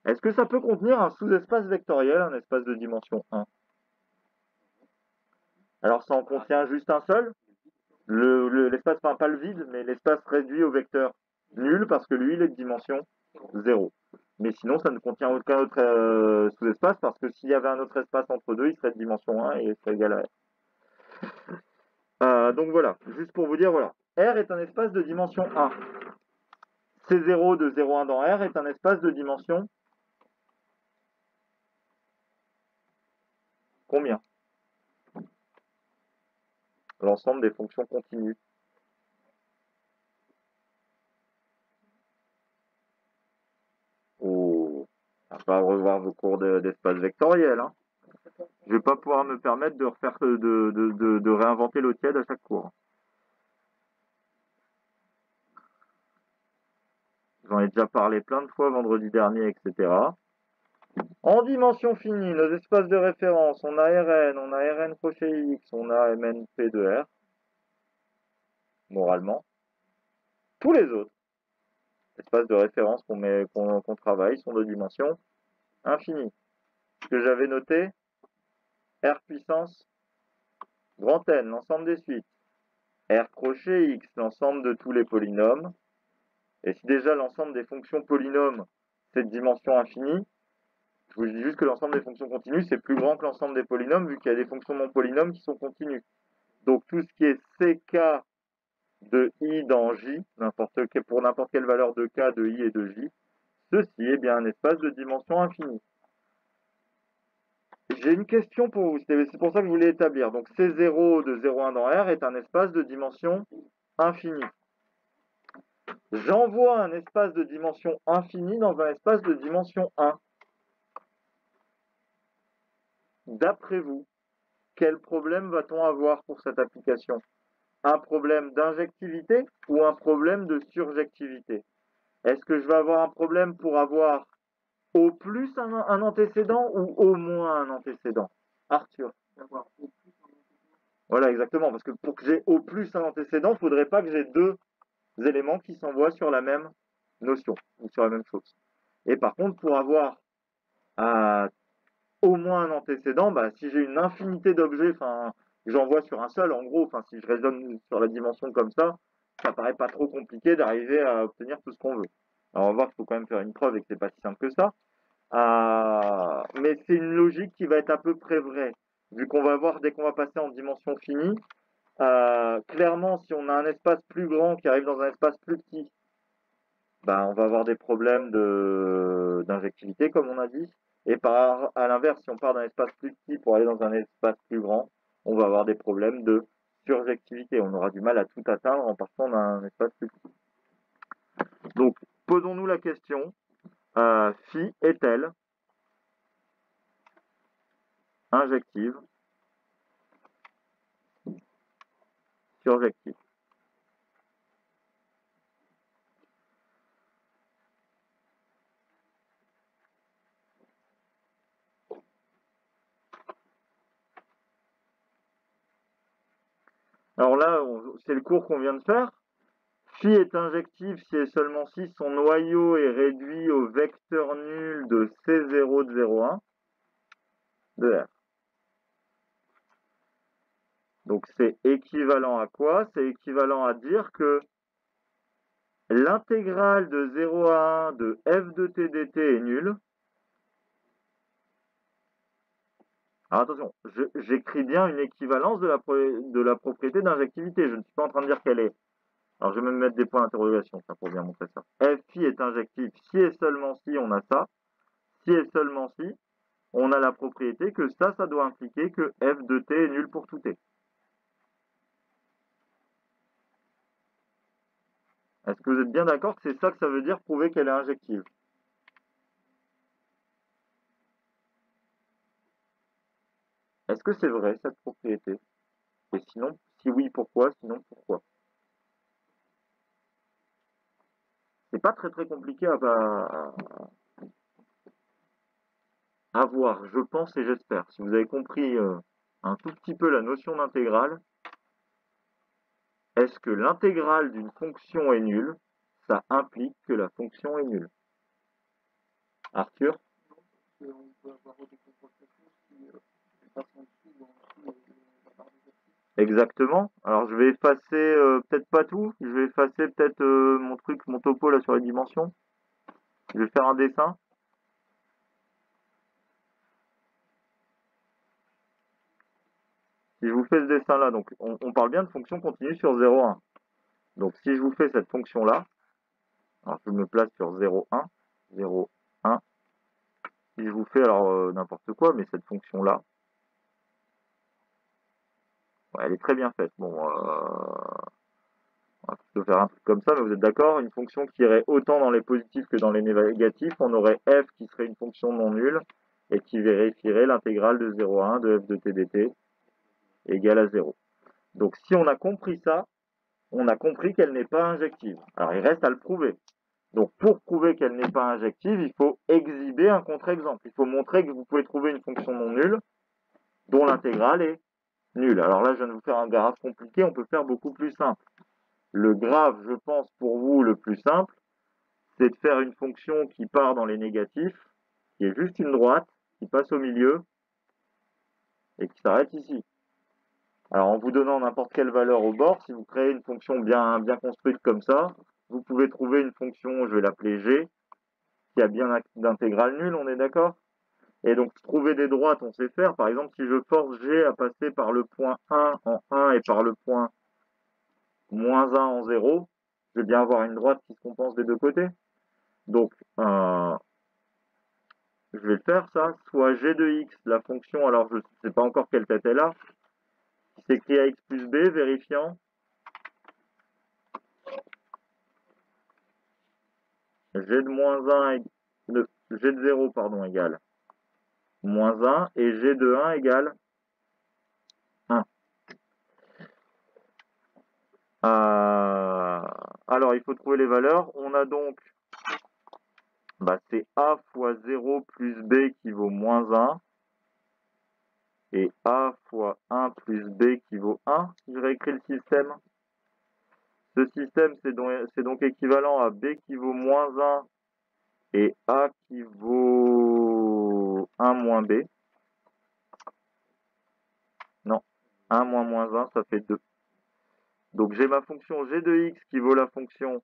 Est-ce que ça peut contenir un sous-espace vectoriel, un espace de dimension 1 Alors, ça en contient juste un seul? L'espace, le, pas le vide, mais l'espace réduit au vecteur nul, parce que lui, il est de dimension 0. Mais sinon, ça ne contient aucun autre euh, sous-espace, parce que s'il y avait un autre espace entre deux, il serait de dimension 1 et il serait égal à R. Euh, donc voilà, juste pour vous dire, voilà. R est un espace de dimension 1. C0 de 0,1 dans R est un espace de dimension combien? L'ensemble des fonctions continues. Oh, on va revoir vos cours d'espace vectoriel. Hein. Je vais pas pouvoir me permettre de refaire de, de, de, réinventer l'eau tiède à chaque cours. J'en ai déjà parlé plein de fois vendredi dernier, etc. En dimension finie, nos espaces de référence, on a Rn, on a Rn crochet X, on a MNP de R, moralement. Tous les autres espaces de référence qu'on travaille sont de dimension infinie. Ce que j'avais noté, R puissance grand N, l'ensemble des suites. R crochet X, l'ensemble de tous les polynômes. Et si déjà l'ensemble des fonctions polynômes, c'est de dimension infinie, je vous dis juste que l'ensemble des fonctions continues, c'est plus grand que l'ensemble des polynômes, vu qu'il y a des fonctions non polynômes qui sont continues. Donc tout ce qui est CK de I dans J, pour n'importe quelle valeur de K, de I et de J, ceci est bien un espace de dimension infinie. J'ai une question pour vous, c'est pour ça que je voulais établir. Donc C0 de 0,1 dans R est un espace de dimension infinie. J'envoie un espace de dimension infinie dans un espace de dimension 1. D'après vous, quel problème va-t-on avoir pour cette application? Un problème d'injectivité ou un problème de surjectivité? Est-ce que je vais avoir un problème pour avoir au plus un, antécédent ou au moins un antécédent? Arthur. Voilà, exactement. Parce que pour que j'ai au plus un antécédent, il ne faudrait pas que j'ai deux éléments qui s'envoient sur la même notion ou sur la même chose. Et par contre, pour avoir euh, au moins un antécédent, bah, si j'ai une infinité d'objets, enfin, j'envoie sur un seul, en gros, enfin, si je raisonne sur la dimension comme ça, ça paraît pas trop compliqué d'arriver à obtenir tout ce qu'on veut. Alors, on va voir qu'il faut quand même faire une preuve et que c'est pas si simple que ça. Euh, mais c'est une logique qui va être à peu près vraie, vu qu'on va voir dès qu'on va passer en dimension finie. Euh, clairement, si on a un espace plus grand qui arrive dans un espace plus petit, ben, on va avoir des problèmes d'injectivité, comme on a dit. Et par, à l'inverse, si on part d'un espace plus petit pour aller dans un espace plus grand, on va avoir des problèmes de surjectivité. On aura du mal à tout atteindre en partant d'un espace plus petit. Donc, posons-nous la question, euh, phi est-elle injective surjectif. Alors là, c'est le cours qu'on vient de faire. Phi est injectif si et seulement si son noyau est réduit au vecteur nul de C0 de 0,1 de R. Donc c'est équivalent à quoi? C'est équivalent à dire que l'intégrale de 0 à 1 de f de t dt est nulle. Alors attention, j'écris bien une équivalence de la, propriété d'injectivité. Je ne suis pas en train de dire qu'elle est. Alors je vais même mettre des points d'interrogation pour bien montrer ça. Fi est injectif si et seulement si on a ça. Si et seulement si on a la propriété que ça, ça doit impliquer que f de t est nul pour tout t. Est-ce que vous êtes bien d'accord que c'est ça que ça veut dire prouver qu'elle est injective? Est-ce que c'est vrai, cette propriété? Et sinon, si oui, pourquoi? Sinon, pourquoi? C'est pas très très compliqué à, à, voir, je pense et j'espère. Si vous avez compris euh, un tout petit peu la notion d'intégrale, est-ce que l'intégrale d'une fonction est nulle? Ça implique que la fonction est nulle. Arthur? Exactement. Alors je vais effacer euh, peut-être pas tout. Je vais effacer peut-être euh, mon truc, mon topo là sur les dimensions. Je vais faire un dessin. Si je vous fais ce dessin là, donc on, parle bien de fonction continue sur 0,1. Donc si je vous fais cette fonction là, alors je me place sur 0,1, 0,1. Si je vous fais alors euh, n'importe quoi, mais cette fonction là, elle est très bien faite. Bon, euh, on va faire un truc comme ça, mais vous êtes d'accord Une fonction qui irait autant dans les positifs que dans les négatifs, on aurait f qui serait une fonction non nulle et qui vérifierait l'intégrale de 0 à 1 de f de t dt égale à 0. Donc si on a compris ça, on a compris qu'elle n'est pas injective. Alors il reste à le prouver. Donc pour prouver qu'elle n'est pas injective, il faut exhiber un contre-exemple. Il faut montrer que vous pouvez trouver une fonction non nulle dont l'intégrale est nul. Alors là, je viens de vous faire un graphe compliqué, on peut faire beaucoup plus simple. Le graphe, je pense, pour vous, le plus simple, c'est de faire une fonction qui part dans les négatifs, qui est juste une droite, qui passe au milieu, et qui s'arrête ici. Alors en vous donnant n'importe quelle valeur au bord, si vous créez une fonction bien, bien construite comme ça, vous pouvez trouver une fonction, je vais l'appeler g, qui a bien d'intégrale nulle, on est d'accord? Et donc, trouver des droites, on sait faire. Par exemple, si je force G à passer par le point 1 en 1 et par le point moins 1 en 0, je vais bien avoir une droite qui se compense des deux côtés. Donc, euh, je vais le faire, ça. Soit G de X, la fonction, alors je ne sais pas encore quelle tête elle a, qui s'écrit à X plus B, vérifiant. G de moins 1, G de 0, pardon, égale moins 1 et g de 1 égale 1. Euh, alors, il faut trouver les valeurs. On a donc, bah, c'est a fois 0 plus b qui vaut moins 1. Et a fois 1 plus b qui vaut 1. Si je réécris le système, ce système, c'est donc, donc équivalent à b qui vaut moins 1 et a qui vaut 1 moins b. Non, 1 moins moins 1, ça fait 2. Donc j'ai ma fonction g de x qui vaut la fonction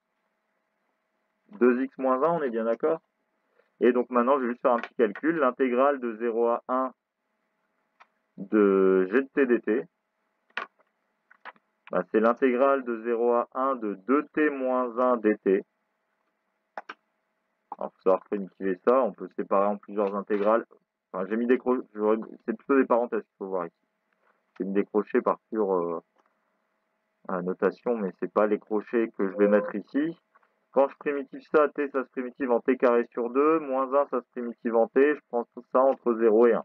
2x moins 1, on est bien d'accord? Et donc maintenant, je vais juste faire un petit calcul. L'intégrale de 0 à 1 de g de t dt, bah, c'est l'intégrale de 0 à 1 de 2t moins 1 dt. Alors, pour savoir primitiver ça, on peut séparer en plusieurs intégrales. Enfin, j'ai mis des crochets, c'est plutôt des parenthèses qu'il faut voir ici. J'ai mis des crochets par pure euh, notation, mais c'est pas les crochets que je vais mettre ici. Quand je primitive ça, t, ça se primitive en t carré sur 2, moins 1, ça se primitive en t, je prends tout ça entre 0 et 1.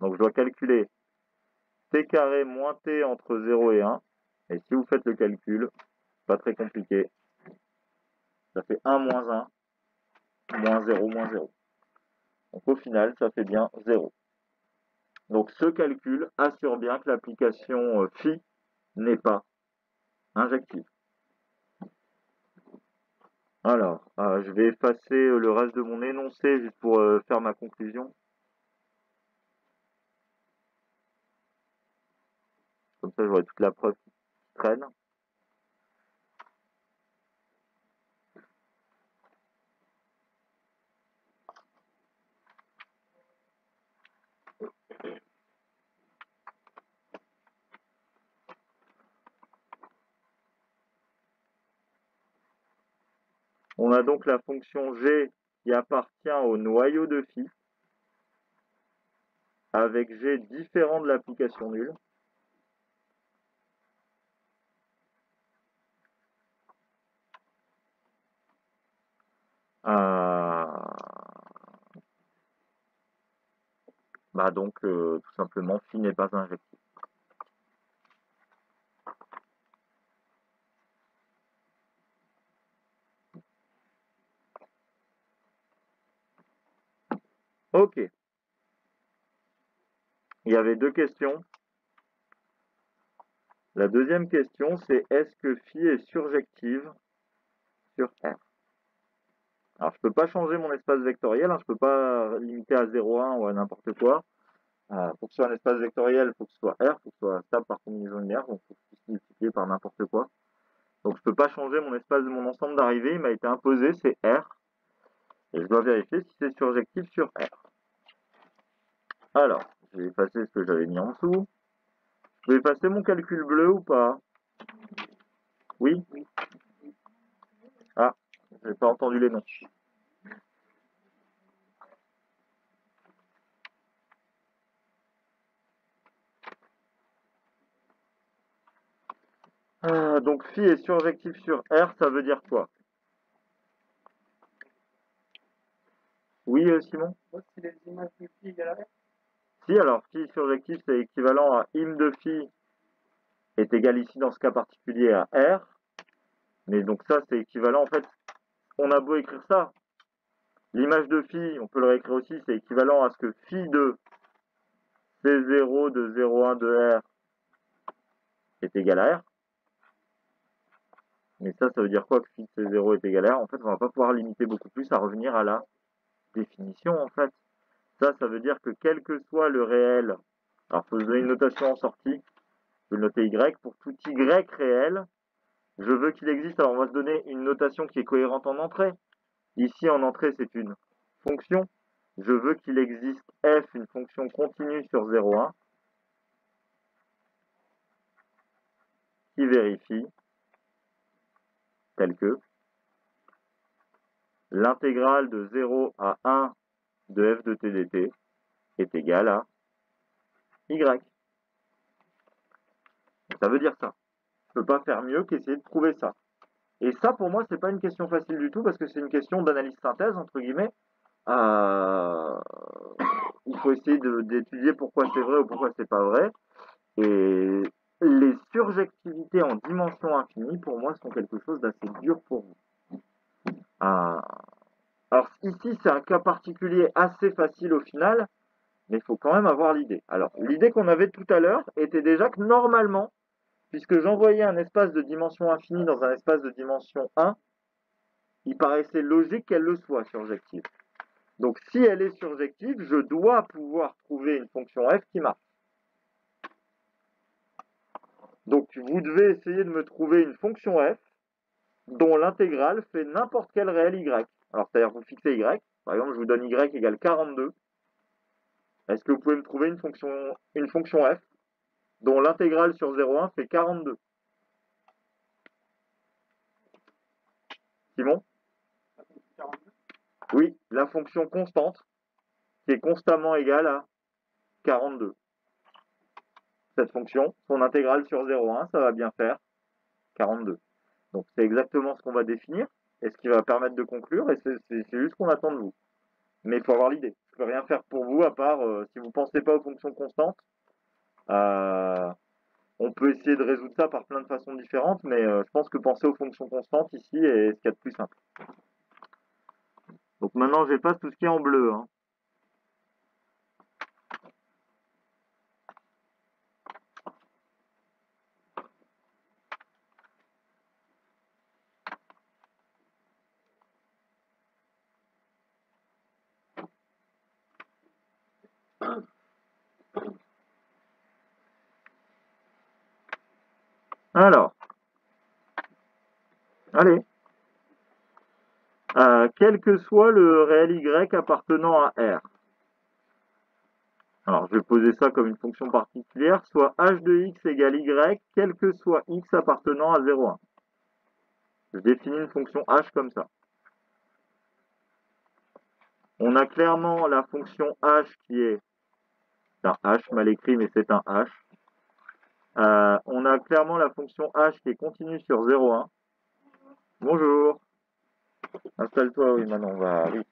Donc je dois calculer t carré moins t entre 0 et 1. Et si vous faites le calcul, pas très compliqué, ça fait 1 moins 1, moins 0, moins 0. Donc au final, ça fait bien 0. Donc ce calcul assure bien que l'application euh, phi n'est pas injective. Alors, euh, je vais effacer euh, le reste de mon énoncé juste pour faire ma conclusion. Comme ça, j'aurai toute la preuve qui traîne. On a donc la fonction g qui appartient au noyau de phi avec g différent de l'application nulle. Euh, bah donc, euh, tout simplement, phi n'est pas injectif. Ok. Il y avait deux questions. La deuxième question, c'est est-ce que phi est surjective sur R? Alors, je ne peux pas changer mon espace vectoriel, hein, je ne peux pas limiter à 0,1 ou à n'importe quoi. Euh, pour que ce soit un espace vectoriel, il faut que ce soit R, il faut que ce soit stable par combinaison linéaire, donc il faut que ce soit multiplié par n'importe quoi. Donc, je ne peux pas changer mon espace de mon ensemble d'arrivée, il m'a été imposé, c'est R. Et je dois vérifier si c'est surjectif sur R. Alors, je vais effacer ce que j'avais mis en dessous. Je vais effacer mon calcul bleu ou pas? Oui? Ah, je n'ai pas entendu les noms. Ah, donc phi est surjectif sur R, ça veut dire quoi? Oui, euh, Simon? Si, alors phi surjectif, c'est équivalent à im de phi est égal ici dans ce cas particulier à R. Mais donc ça, c'est équivalent, en fait, on a beau écrire ça. L'image de phi, on peut le réécrire aussi, c'est équivalent à ce que phi de C0 de 0,1 de R est égal à R. Mais ça, ça veut dire quoi que phi de C0 est égal à R? En fait, on va pas pouvoir limiter beaucoup plus à revenir à la définition, en fait. Ça, ça veut dire que quel que soit le réel, alors il faut donner une notation en sortie, je vais noter Y, pour tout Y réel, je veux qu'il existe, alors on va se donner une notation qui est cohérente en entrée. Ici, en entrée, c'est une fonction. Je veux qu'il existe f, une fonction continue sur 0,1, qui vérifie tel que l'intégrale de 0 à 1 de f de t dt est égal à y. Ça veut dire ça. Je ne peux pas faire mieux qu'essayer de trouver ça. Et ça, pour moi, c'est pas une question facile du tout parce que c'est une question d'analyse synthèse, entre guillemets. Euh, il faut essayer d'étudier pourquoi c'est vrai ou pourquoi c'est pas vrai. Et les surjectivités en dimension infinie, pour moi, sont quelque chose d'assez dur pour vous. Euh, alors ici, c'est un cas particulier assez facile au final, mais il faut quand même avoir l'idée. Alors, l'idée qu'on avait tout à l'heure était déjà que normalement, puisque j'envoyais un espace de dimension infinie dans un espace de dimension 1, il paraissait logique qu'elle le soit surjective. Donc si elle est surjective, je dois pouvoir trouver une fonction f qui marche. Donc vous devez essayer de me trouver une fonction f dont l'intégrale fait n'importe quel réel y. Alors c'est-à-dire vous fixez y, par exemple je vous donne y égale 42. Est-ce que vous pouvez me trouver une fonction, une fonction f dont l'intégrale sur 0,1 fait 42 Simon? Oui, la fonction constante qui est constamment égale à 42 cette fonction, son intégrale sur 0,1, ça va bien faire 42. Donc c'est exactement ce qu'on va définir et ce qui va permettre de conclure et c'est juste qu'on attend de vous. Mais il faut avoir l'idée. Je ne peux rien faire pour vous à part, euh, si vous ne pensez pas aux fonctions constantes, euh, On peut essayer de résoudre ça par plein de façons différentes, mais euh, je pense que penser aux fonctions constantes ici est ce qu'il y a de plus simple. Donc maintenant, j'efface tout ce qui est en bleu. hein. Alors, allez. Euh, quel que soit le réel y appartenant à R. Alors, je vais poser ça comme une fonction particulière, soit h de x égale y, quel que soit x appartenant à 0,1. Je définis une fonction h comme ça. On a clairement la fonction h qui est un h mal écrit, mais c'est un h. Euh, on a clairement la fonction h qui est continue sur 0,1. Bonjour. Installe-toi, oui, maintenant on va. Oui.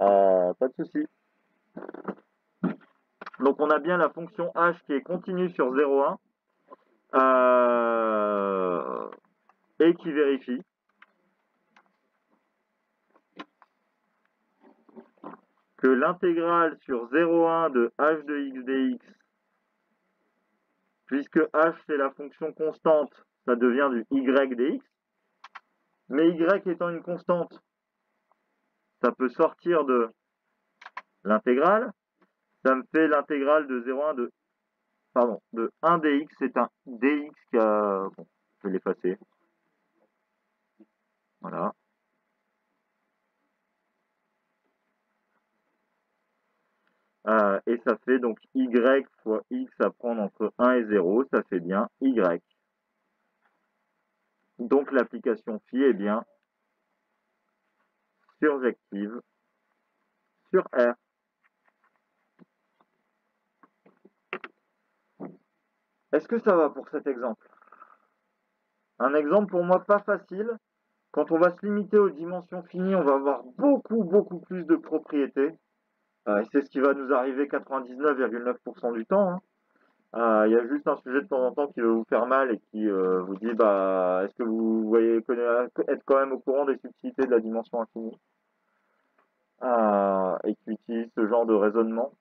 Euh, pas de souci. Donc on a bien la fonction h qui est continue sur 0,1 euh, et qui vérifie. que l'intégrale sur 0,1 de h de x dx, puisque h c'est la fonction constante, ça devient du y dx, mais y étant une constante, ça peut sortir de l'intégrale, ça me fait l'intégrale de 0,1 de, pardon, de 1 dx, c'est un dx qui a, bon, je vais l'effacer, voilà, Euh, et ça fait donc y fois x à prendre entre 1 et 0, ça fait bien y. Donc l'application phi est bien surjective sur R. Est-ce que ça va pour cet exemple? Un exemple pour moi pas facile. Quand on va se limiter aux dimensions finies, on va avoir beaucoup, beaucoup plus de propriétés. Euh, c'est ce qui va nous arriver 99,9% du temps. hein. Euh, Il y a juste un sujet de temps en temps qui va vous faire mal et qui euh, vous dit bah est-ce que vous voyez être quand même au courant des subtilités de la dimension infinie? Euh, et qui utilise ce genre de raisonnement.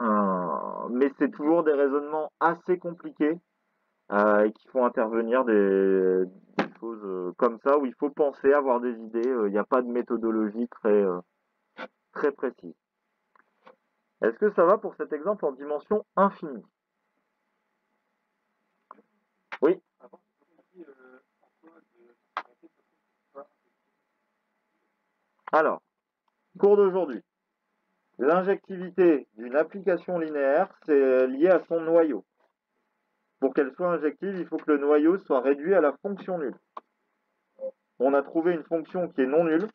Euh, mais c'est toujours des raisonnements assez compliqués euh, et qui font intervenir des, des choses euh, comme ça où il faut penser, avoir des idées. Il n'y a pas de méthodologie très très précise. Est-ce que ça va pour cet exemple en dimension infinie? Oui. Alors, cours d'aujourd'hui. L'injectivité d'une application linéaire, c'est lié à son noyau. Pour qu'elle soit injective, il faut que le noyau soit réduit à la fonction nulle. On a trouvé une fonction qui est non nulle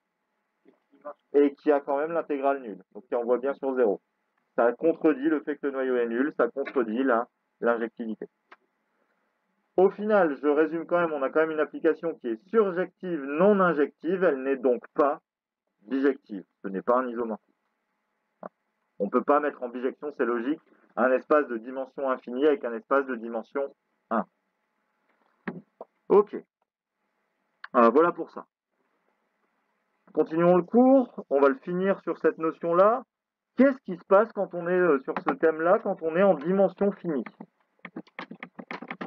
et qui a quand même l'intégrale nulle, donc qui envoie bien sur 0. Ça contredit le fait que le noyau est nul, ça contredit l'injectivité. Au final, je résume quand même, on a quand même une application qui est surjective, non injective, elle n'est donc pas bijective. Ce n'est pas un isomorphisme. On ne peut pas mettre en bijection, c'est logique, un espace de dimension infinie avec un espace de dimension 1. Ok. Voilà pour ça. Continuons le cours, on va le finir sur cette notion-là. Qu'est-ce qui se passe quand on est euh, sur ce thème-là, quand on est en dimension finie?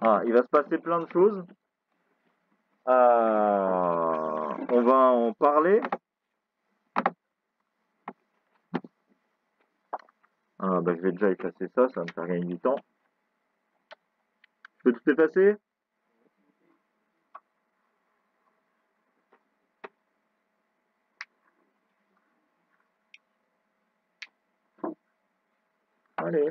Ah, Il va se passer plein de choses. Euh, on va en parler. Ah, bah, je vais déjà effacer ça, ça va me faire gagner du temps. Je peux tout effacer Allez.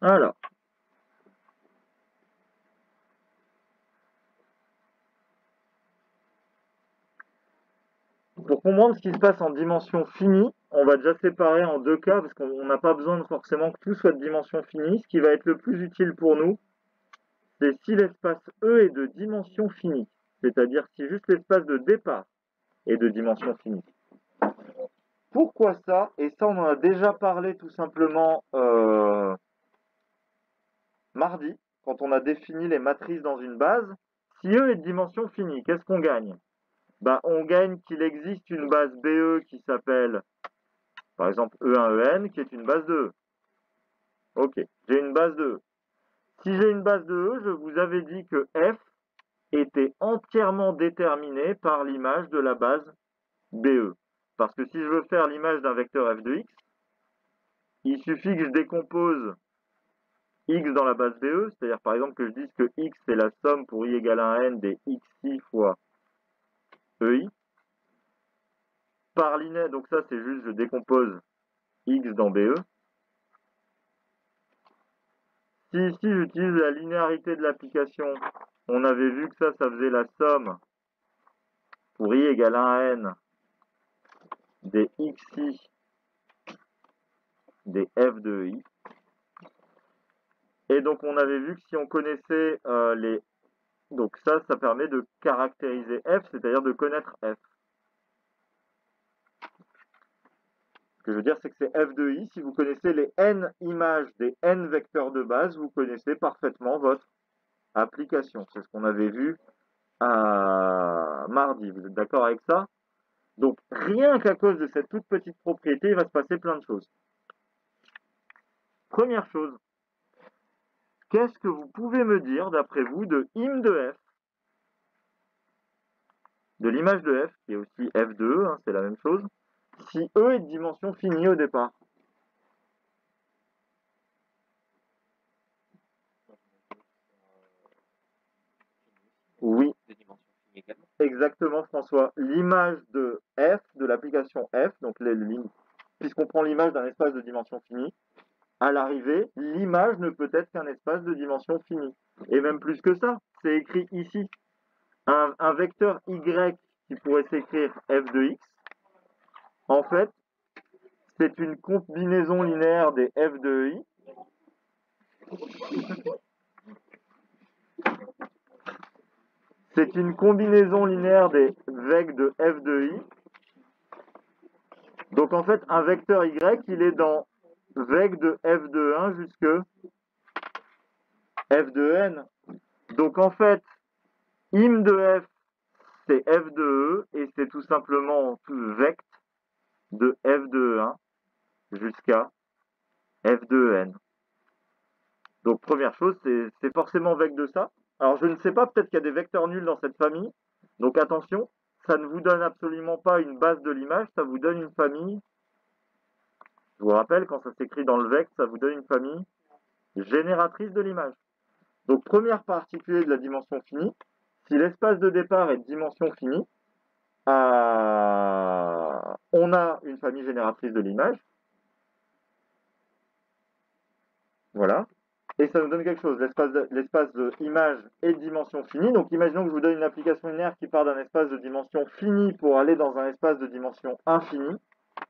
Alors. Pour comprendre ce qui se passe en dimension finie, on va déjà séparer en deux cas parce qu'on n'a pas besoin forcément que tout soit de dimension finie. Ce qui va être le plus utile pour nous, c'est si l'espace E est de dimension finie, c'est-à-dire si juste l'espace de départ est de dimension finie. Pourquoi ça? Et ça, on en a déjà parlé tout simplement euh, mardi, quand on a défini les matrices dans une base. Si E est de dimension finie, qu'est-ce qu'on gagne? Ben, On gagne qu'il existe une base BE qui s'appelle, par exemple, E1EN, qui est une base de E. Ok, j'ai une base de E. Si j'ai une base de E, je vous avais dit que F était entièrement déterminé par l'image de la base BE. Parce que si je veux faire l'image d'un vecteur f de x, il suffit que je décompose x dans la base BE, c'est-à-dire par exemple que je dise que x c'est la somme pour i égale à n des xi fois ei. Par linéaire, donc ça c'est juste je décompose x dans BE. Si ici j'utilise la linéarité de l'application, on avait vu que ça, ça faisait la somme pour i égale à n des xi des f de i. Et donc on avait vu que si on connaissait euh, les... Donc ça, ça permet de caractériser f, c'est-à-dire de connaître f. Ce que je veux dire, c'est que c'est f de i. Si vous connaissez les n images des n vecteurs de base, vous connaissez parfaitement votre application. C'est ce qu'on avait vu à mardi. Vous êtes d'accord avec ça? Donc, rien qu'à cause de cette toute petite propriété, il va se passer plein de choses. Première chose, qu'est-ce que vous pouvez me dire, d'après vous, de im de f, de l'image de f, qui est aussi f de e, hein, c'est la même chose, si e est de dimension finie au départ Oui. Exactement, François. L'image de f, de l'application f, donc puisqu'on prend l'image d'un espace de dimension finie, à l'arrivée, l'image ne peut être qu'un espace de dimension finie. Et même plus que ça, c'est écrit ici. Un, vecteur y qui pourrait s'écrire f de x, en fait, c'est une combinaison linéaire des f de i c'est une combinaison linéaire des vecteurs de f de i. Donc en fait, un vecteur y, il est dans vec de f de 1 jusque f de n. Donc en fait, im de f, c'est f de e, et c'est tout simplement tout vect de f de 1 jusqu'à f de n. Donc première chose, c'est forcément vec de ça. Alors je ne sais pas, peut-être qu'il y a des vecteurs nuls dans cette famille. Donc attention, ça ne vous donne absolument pas une base de l'image, ça vous donne une famille. Je vous rappelle, quand ça s'écrit dans le vect, ça vous donne une famille génératrice de l'image. Donc première particulier de la dimension finie, si l'espace de départ est de dimension finie, euh, on a une famille génératrice de l'image. Voilà et ça nous donne quelque chose. L'espace de, image est de dimension finie. Donc imaginons que je vous donne une application linéaire qui part d'un espace de dimension finie pour aller dans un espace de dimension infinie.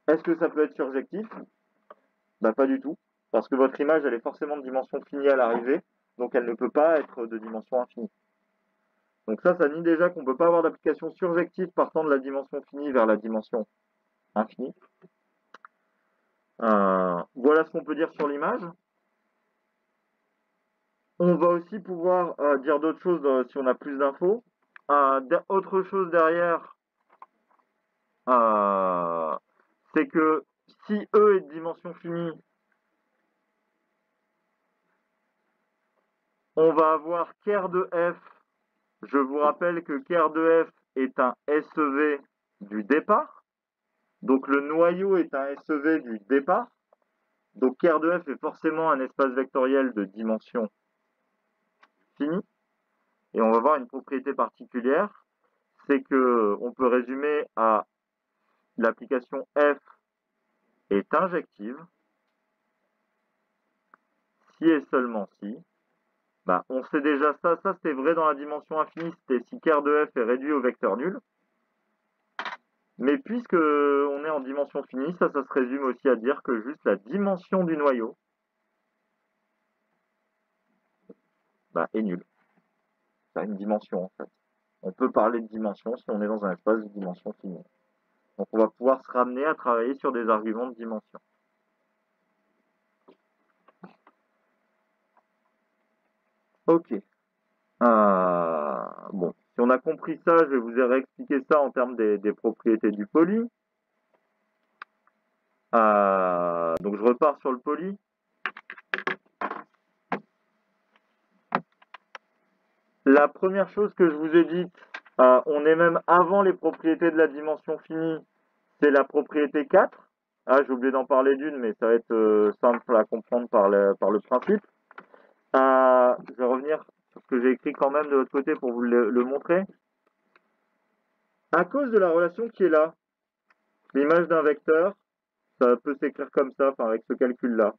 Est-ce que ça peut être surjectif? Ben, Pas du tout, parce que votre image elle est forcément de dimension finie à l'arrivée, donc elle ne peut pas être de dimension infinie. Donc ça, ça nie déjà qu'on ne peut pas avoir d'application surjective partant de la dimension finie vers la dimension infinie. Euh, voilà ce qu'on peut dire sur l'image. On va aussi pouvoir euh, dire d'autres choses euh, si on a plus d'infos. Autre chose derrière, c'est que si E est de dimension finie, on va avoir ker de f. Je vous rappelle que ker de f est un SEV du départ. Donc le noyau est un SEV du départ. Donc ker de f est forcément un espace vectoriel de dimension fini. Et on va voir une propriété particulière, c'est que on peut résumer à l'application f est injective si et seulement si. Bah, on sait déjà ça, ça c'est vrai dans la dimension infinie, c'était si ker de f est réduit au vecteur nul. Mais puisque on est en dimension finie, ça, se résume aussi à dire que juste la dimension du noyau bah, est nulle. A une dimension en fait. On peut parler de dimension si on est dans un espace de dimension finie. Donc on va pouvoir se ramener à travailler sur des arguments de dimension. Ok. Euh, bon, si on a compris ça, je vais vous réexpliquer ça en termes des, propriétés du poly. Euh, donc je repars sur le poly. La première chose que je vous ai dite, euh, on est même avant les propriétés de la dimension finie, c'est la propriété 4. Ah, j'ai oublié d'en parler d'une, mais ça va être simple à comprendre par le, par le principe. Euh, je vais revenir sur ce que j'ai écrit quand même de l'autre côté pour vous le, montrer. À cause de la relation qui est là, l'image d'un vecteur, ça peut s'écrire comme ça, enfin avec ce calcul-là.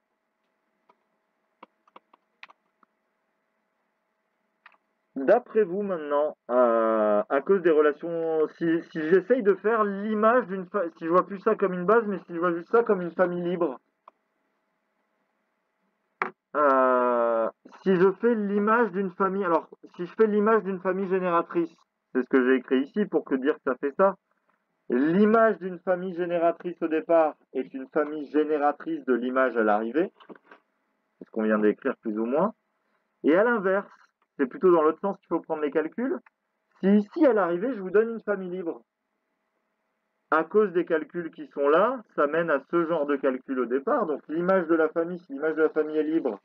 D'après vous maintenant, euh, à cause des relations, si, j'essaye de faire l'image d'une, si je vois plus ça comme une base, mais si je vois juste ça comme une famille libre, si je fais l'image d'une famille, alors si je fais l'image d'une famille génératrice, c'est ce que j'ai écrit ici pour que dire que ça fait ça. L'image d'une famille génératrice au départ est une famille génératrice de l'image à l'arrivée. C'est ce qu'on vient d'écrire plus ou moins. Et à l'inverse, c'est plutôt dans l'autre sens qu'il faut prendre les calculs. Si ici à l'arrivée, je vous donne une famille libre, à cause des calculs qui sont là, ça mène à ce genre de calcul au départ. Donc l'image de la famille, si l'image de la famille est libre,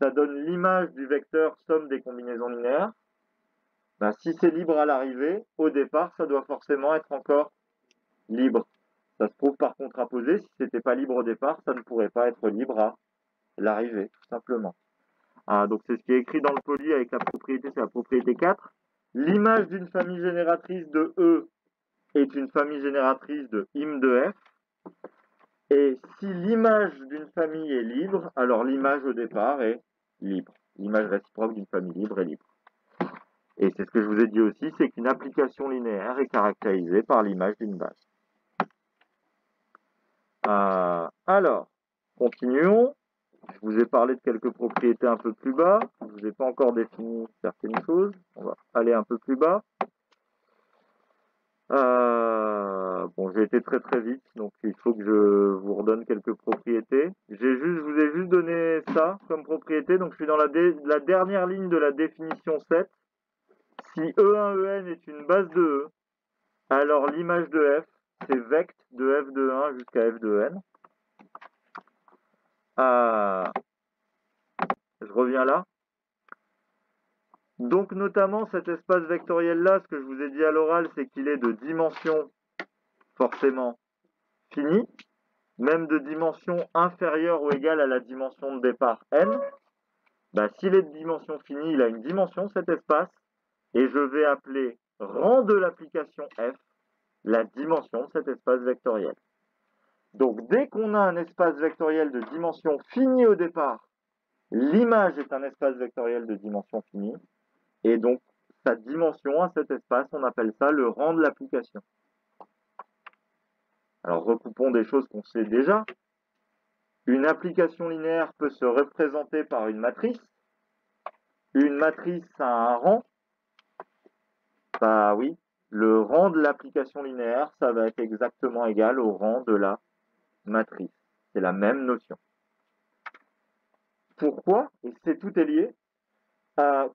ça donne l'image du vecteur somme des combinaisons linéaires. Ben, si c'est libre à l'arrivée, au départ, ça doit forcément être encore libre. Ça se prouve par contraposé, si ce n'était pas libre au départ, ça ne pourrait pas être libre à l'arrivée, tout simplement. Ah, donc c'est ce qui est écrit dans le poly avec la propriété, c'est la propriété 4. L'image d'une famille génératrice de E est une famille génératrice de im de F. Et si l'image d'une famille est libre, alors l'image au départ est libre. L'image réciproque d'une famille libre est libre. Et c'est ce que je vous ai dit aussi, c'est qu'une application linéaire est caractérisée par l'image d'une base. Euh, alors, continuons. Je vous ai parlé de quelques propriétés un peu plus bas. Je ne vous ai pas encore défini certaines choses. On va aller un peu plus bas. Euh, bon, j'ai été très très vite, donc il faut que je vous redonne quelques propriétés. J'ai juste, je vous ai juste donné ça comme propriété, donc je suis dans la, la dernière ligne de la définition 7. Si E1EN est une base de E, alors l'image de F, c'est vect de F de 1 jusqu'à F de N. Euh, je reviens là. Donc notamment cet espace vectoriel-là, ce que je vous ai dit à l'oral, c'est qu'il est de dimension forcément finie, même de dimension inférieure ou égale à la dimension de départ n. Bah, S'il est de dimension finie, il a une dimension cet espace, et je vais appeler rang de l'application f la dimension de cet espace vectoriel. Donc dès qu'on a un espace vectoriel de dimension finie au départ, l'image est un espace vectoriel de dimension finie, et donc, sa dimension à cet espace, on appelle ça le rang de l'application. Alors, recoupons des choses qu'on sait déjà. Une application linéaire peut se représenter par une matrice. Une matrice a un rang. Bah oui, le rang de l'application linéaire, ça va être exactement égal au rang de la matrice. C'est la même notion. Pourquoi Et c'est tout est lié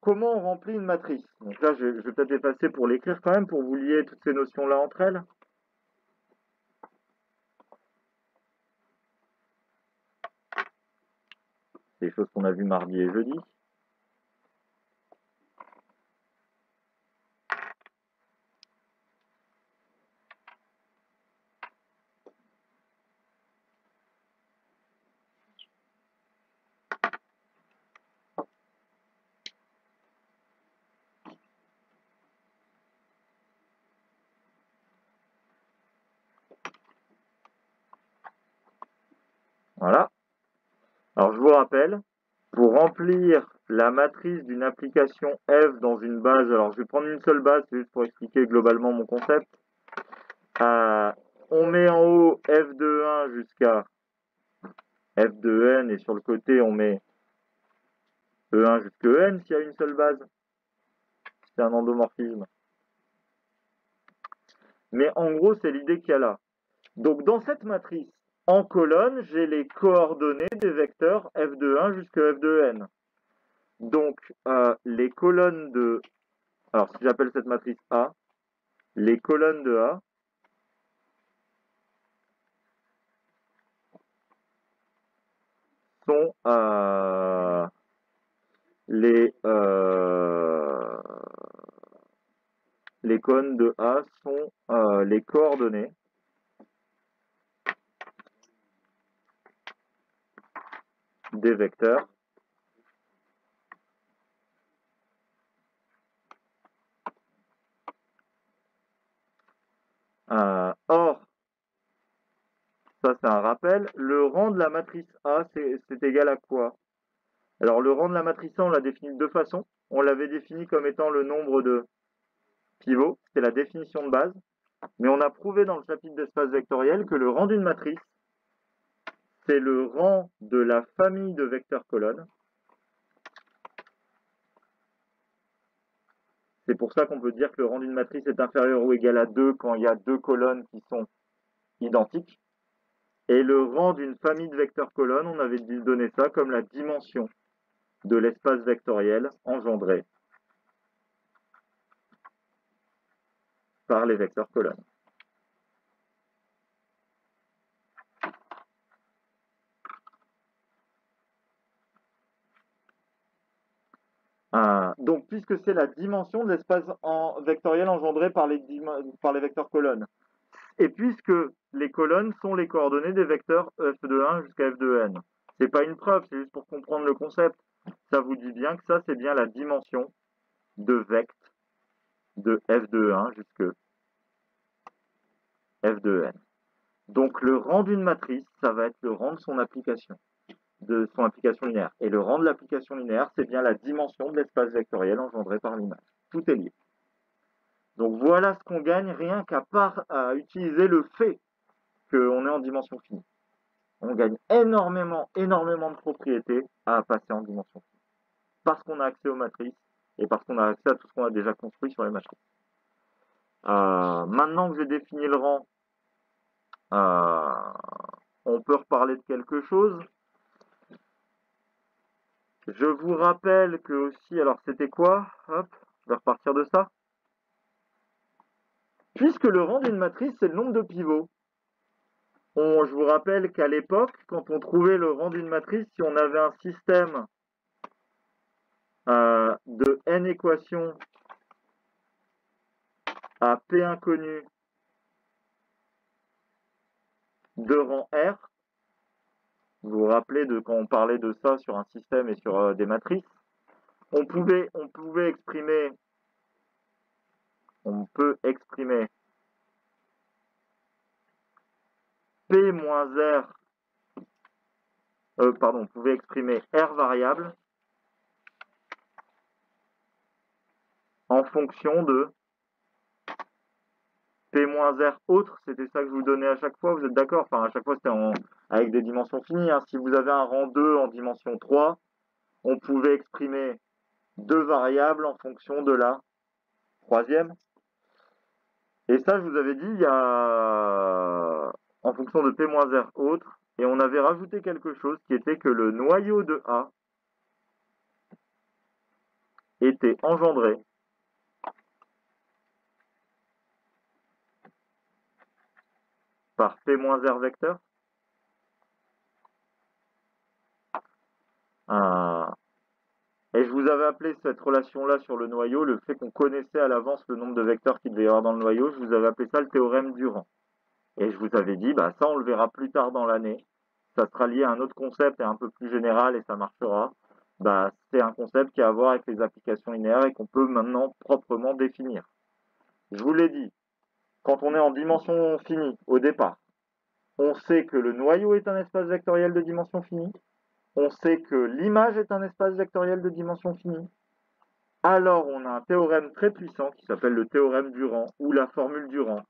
comment on remplit une matrice? Donc là, je, vais peut-être effacer pour l'écrire quand même, pour vous lier toutes ces notions-là entre elles. C'est des choses qu'on a vues mardi et jeudi. Voilà. Alors je vous rappelle, pour remplir la matrice d'une application F dans une base, alors je vais prendre une seule base, juste pour expliquer globalement mon concept. Euh, on met en haut f de 1 jusqu'à f de n et sur le côté on met e1 jusqu'à en s'il y a une seule base. C'est un endomorphisme. Mais en gros, c'est l'idée qu'il y a là. Donc dans cette matrice, en colonne, j'ai les coordonnées des vecteurs f de 1 jusqu'à f de n. Donc euh, les colonnes de... Alors si j'appelle cette matrice A, les colonnes de A sont euh, les euh, les cônes de A sont les coordonnées des vecteurs Euh, or, ça c'est un rappel, le rang de la matrice A, c'est égal à quoi? Alors le rang de la matrice A, on l'a défini de deux façons. On l'avait défini comme étant le nombre de pivots, c'est la définition de base. Mais on a prouvé dans le chapitre d'espace vectoriel que le rang d'une matrice, c'est le rang de la famille de vecteurs colonnes. C'est pour ça qu'on peut dire que le rang d'une matrice est inférieur ou égal à 2 quand il y a deux colonnes qui sont identiques. Et le rang d'une famille de vecteurs colonnes, on avait donné ça comme la dimension de l'espace vectoriel engendré par les vecteurs colonnes. Donc, puisque c'est la dimension de l'espace vectoriel engendré par les, vecteurs colonnes, et puisque les colonnes sont les coordonnées des vecteurs f de 1 jusqu'à f de n. C'est pas une preuve, c'est juste pour comprendre le concept. Ça vous dit bien que ça, c'est bien la dimension de vect de f de 1 jusqu'à f de n. Donc le rang d'une matrice, ça va être le rang de son application de son application linéaire. Et le rang de l'application linéaire, c'est bien la dimension de l'espace vectoriel engendré par l'image. Tout est lié. Donc voilà ce qu'on gagne rien qu'à part utiliser le fait qu'on est en dimension finie. On gagne énormément, énormément de propriétés à passer en dimension finie. Parce qu'on a accès aux matrices et parce qu'on a accès à tout ce qu'on a déjà construit sur les matrices. Euh, maintenant que j'ai défini le rang, euh, on peut reparler de quelque chose. Je vous rappelle que aussi, alors c'était quoi Hop, je vais repartir de ça. Puisque le rang d'une matrice, c'est le nombre de pivots. je vous rappelle qu'à l'époque, quand on trouvait le rang d'une matrice, si on avait un système euh, de n équations à p inconnu de rang R, vous vous rappelez de quand on parlait de ça sur un système et sur euh, des matrices? On pouvait, on pouvait exprimer, on peut exprimer P moins R, euh, pardon, on pouvait exprimer R variable en fonction de P-R autre, c'était ça que je vous donnais à chaque fois, vous êtes d'accord? Enfin, à chaque fois, c'était avec des dimensions finies. Hein. Si vous avez un rang 2 en dimension 3, on pouvait exprimer deux variables en fonction de la troisième. Et ça, je vous avais dit, il y a en fonction de P-R autre, et on avait rajouté quelque chose qui était que le noyau de A était engendré par P-R vecteur. Et je vous avais appelé cette relation-là sur le noyau, le fait qu'on connaissait à l'avance le nombre de vecteurs qu'il devait y avoir dans le noyau, je vous avais appelé ça le théorème du rang. Et je vous avais dit, bah ça on le verra plus tard dans l'année, ça sera lié à un autre concept et un peu plus général et ça marchera. Bah, c'est un concept qui a à voir avec les applications linéaires et qu'on peut maintenant proprement définir. Je vous l'ai dit, quand on est en dimension finie, au départ, on sait que le noyau est un espace vectoriel de dimension finie, on sait que l'image est un espace vectoriel de dimension finie, alors on a un théorème très puissant qui s'appelle le théorème du rang ou la formule du rang,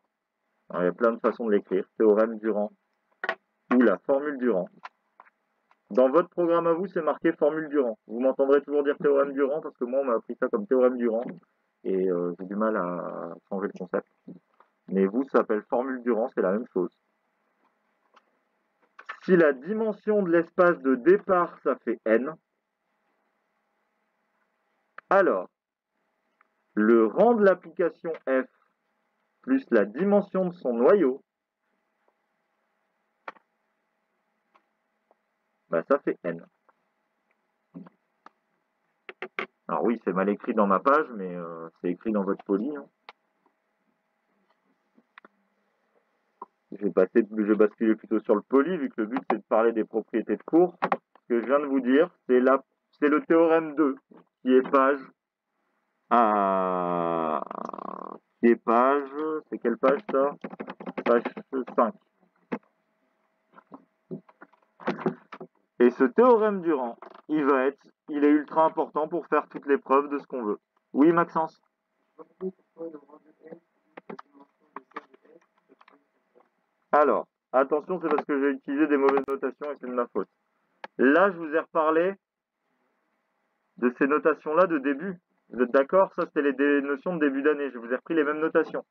Alors, il y a plein de façons de l'écrire. Théorème Durand ou la formule Durand. Dans votre programme à vous, c'est marqué formule Durand. Vous m'entendrez toujours dire théorème Durand parce que moi, on m'a appris ça comme théorème Durand et euh, j'ai du mal à changer le concept. Mais vous, ça s'appelle formule Durand, c'est la même chose. Si la dimension de l'espace de départ, ça fait n, alors, le rang de l'application f plus la dimension de son noyau, bah ça fait n. Alors oui, c'est mal écrit dans ma page, mais euh, c'est écrit dans votre poly. Je vais basculer plutôt sur le poly, vu que le but c'est de parler des propriétés de cours. Ce que je viens de vous dire, c'est le théorème 2, qui est page à... qui est page, c'est quelle page ça? Page 5. Et ce théorème Durand, il va être, il est ultra important pour faire toutes les preuves de ce qu'on veut. Oui, Maxence? Alors, attention, c'est parce que j'ai utilisé des mauvaises notations et c'est de ma faute. Là, je vous ai reparlé de ces notations-là de début. Vous êtes d'accord? Ça, c'était les notions de début d'année. Je vous ai repris les mêmes notations.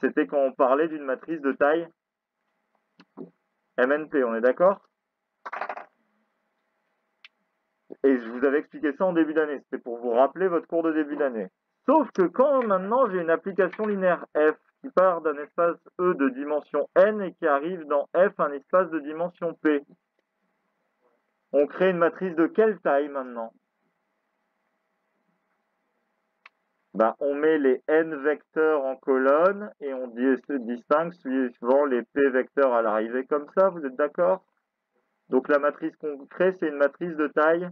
C'était quand on parlait d'une matrice de taille MNP, on est d'accord? Et je vous avais expliqué ça en début d'année. C'était pour vous rappeler votre cours de début d'année. Sauf que quand maintenant j'ai une application linéaire f qui part d'un espace E de dimension n et qui arrive dans f un espace de dimension p, on crée une matrice de quelle taille maintenant? Ben, On met les n vecteurs en colonne et on distingue suivant les p vecteurs à l'arrivée. Comme ça, vous êtes d'accord? Donc la matrice qu'on crée, c'est une matrice de taille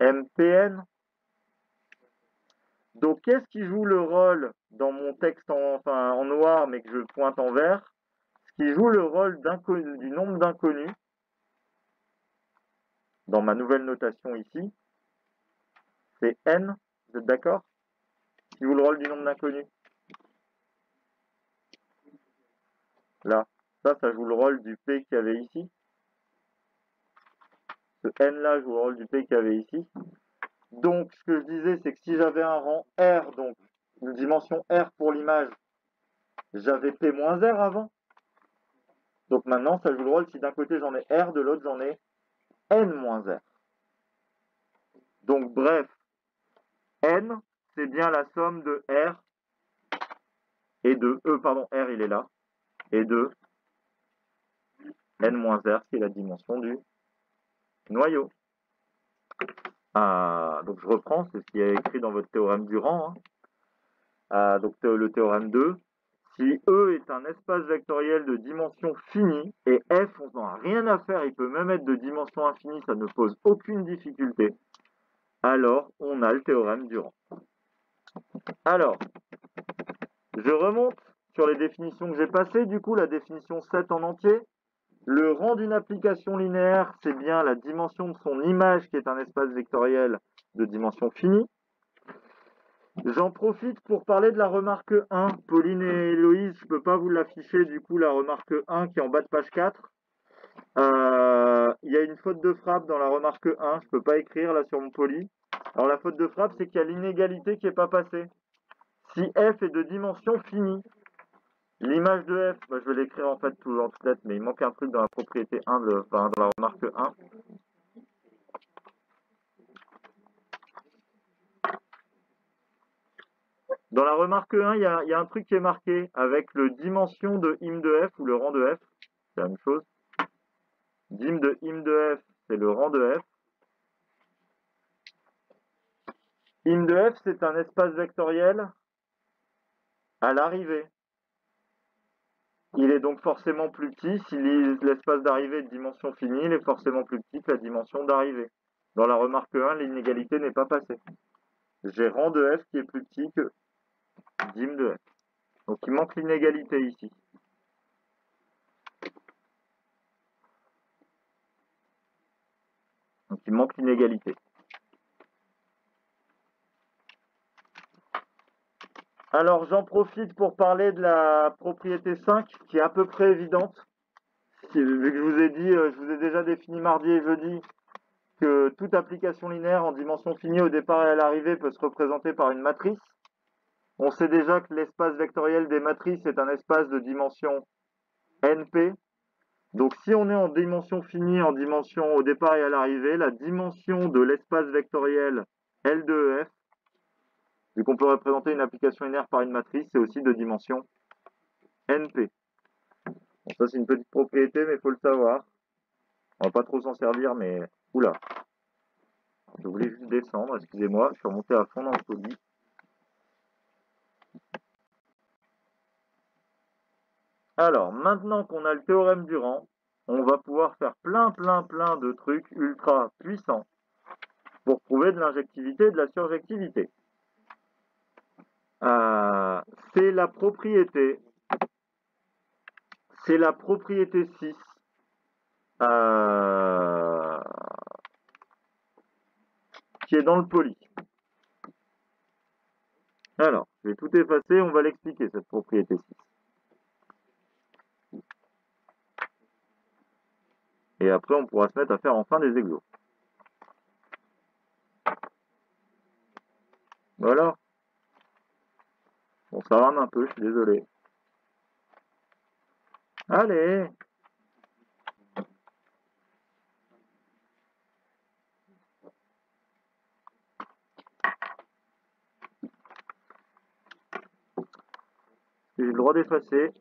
MPN. Donc, qu'est-ce qui joue le rôle dans mon texte en, noir, mais que je pointe en vert? Ce qui joue le rôle du nombre d'inconnus, dans ma nouvelle notation ici, c'est n, vous êtes d'accord? Qui joue le rôle du nombre d'inconnus. Là, ça, ça joue le rôle du p qu'il y avait ici. Ce n-là joue le rôle du p qu'il y avait ici. Donc, ce que je disais, c'est que si j'avais un rang R, donc une dimension R pour l'image, j'avais P-R avant. Donc maintenant, ça joue le rôle si d'un côté j'en ai R, de l'autre j'en ai N-R. Donc bref, N, c'est bien la somme de R et de E, pardon, R il est là, et de N-R, qui est la dimension du noyau. Ah, donc je reprends, c'est ce qui est écrit dans votre théorème du rang. Hein. Ah, donc le théorème 2. Si E est un espace vectoriel de dimension finie, et F, on n'en a rien à faire, il peut même être de dimension infinie, ça ne pose aucune difficulté, alors on a le théorème du rang. Alors, je remonte sur les définitions que j'ai passées, du coup la définition 7 en entier, le rang d'une application linéaire, c'est bien la dimension de son image qui est un espace vectoriel de dimension finie. J'en profite pour parler de la remarque 1. Pauline et Héloïse, je ne peux pas vous l'afficher, du coup, la remarque 1 qui est en bas de page 4. Euh, il y a une faute de frappe dans la remarque 1, je ne peux pas écrire là sur mon poly. Alors la faute de frappe, c'est qu'il y a l'inégalité qui n'est pas passée. Si f est de dimension finie, L'image de f, bah, je vais l'écrire en fait tout en tête, mais il manque un truc dans la propriété 1, de, enfin, dans la remarque 1. Dans la remarque 1, il y a, y a, un truc qui est marqué avec le dimension de im de f ou le rang de f. C'est la même chose. Dim de im de f, c'est le rang de f. Im de f, c'est un espace vectoriel à l'arrivée. Il est donc forcément plus petit. Si l'espace d'arrivée est de dimension finie, il est forcément plus petit que la dimension d'arrivée. Dans la remarque 1, l'inégalité n'est pas passée. J'ai rang de f qui est plus petit que dim de f. Donc il manque l'inégalité ici. Donc il manque l'inégalité. Alors j'en profite pour parler de la propriété 5 qui est à peu près évidente. Vu que je vous ai dit, euh, je vous ai déjà défini mardi et jeudi que toute application linéaire en dimension finie au départ et à l'arrivée peut se représenter par une matrice. On sait déjà que l'espace vectoriel des matrices est un espace de dimension NP. Donc si on est en dimension finie, en dimension au départ et à l'arrivée, la dimension de l'espace vectoriel L2EF Vu qu'on peut représenter une application linéaire par une matrice, c'est aussi de dimension NP. Bon, ça c'est une petite propriété, mais il faut le savoir. On va pas trop s'en servir, mais... Oula Je voulais juste descendre, excusez-moi, je suis remonté à fond dans le colis. Alors, maintenant qu'on a le théorème du rang, on va pouvoir faire plein, plein, plein de trucs ultra puissants pour prouver de l'injectivité et de la surjectivité. Euh, c'est la propriété, c'est la propriété 6 euh, qui est dans le poly. Alors, je vais tout effacer, on va l'expliquer cette propriété 6. Et après, on pourra se mettre à faire enfin des exos. Voilà. Bon, ça rame un peu, je suis désolé. Allez J'ai le droit d'effacer.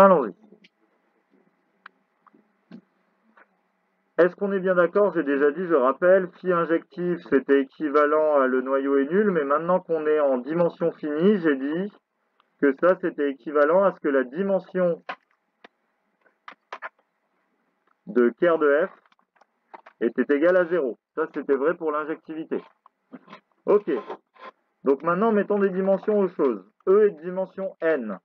Allons-y. Est-ce qu'on est bien d'accord? J'ai déjà dit, je rappelle, phi injectif, c'était équivalent à le noyau est nul, mais maintenant qu'on est en dimension finie, j'ai dit que ça, c'était équivalent à ce que la dimension de Kerr de f était égale à 0. Ça, c'était vrai pour l'injectivité. Ok. Donc maintenant, mettons des dimensions aux choses. E est de dimension n.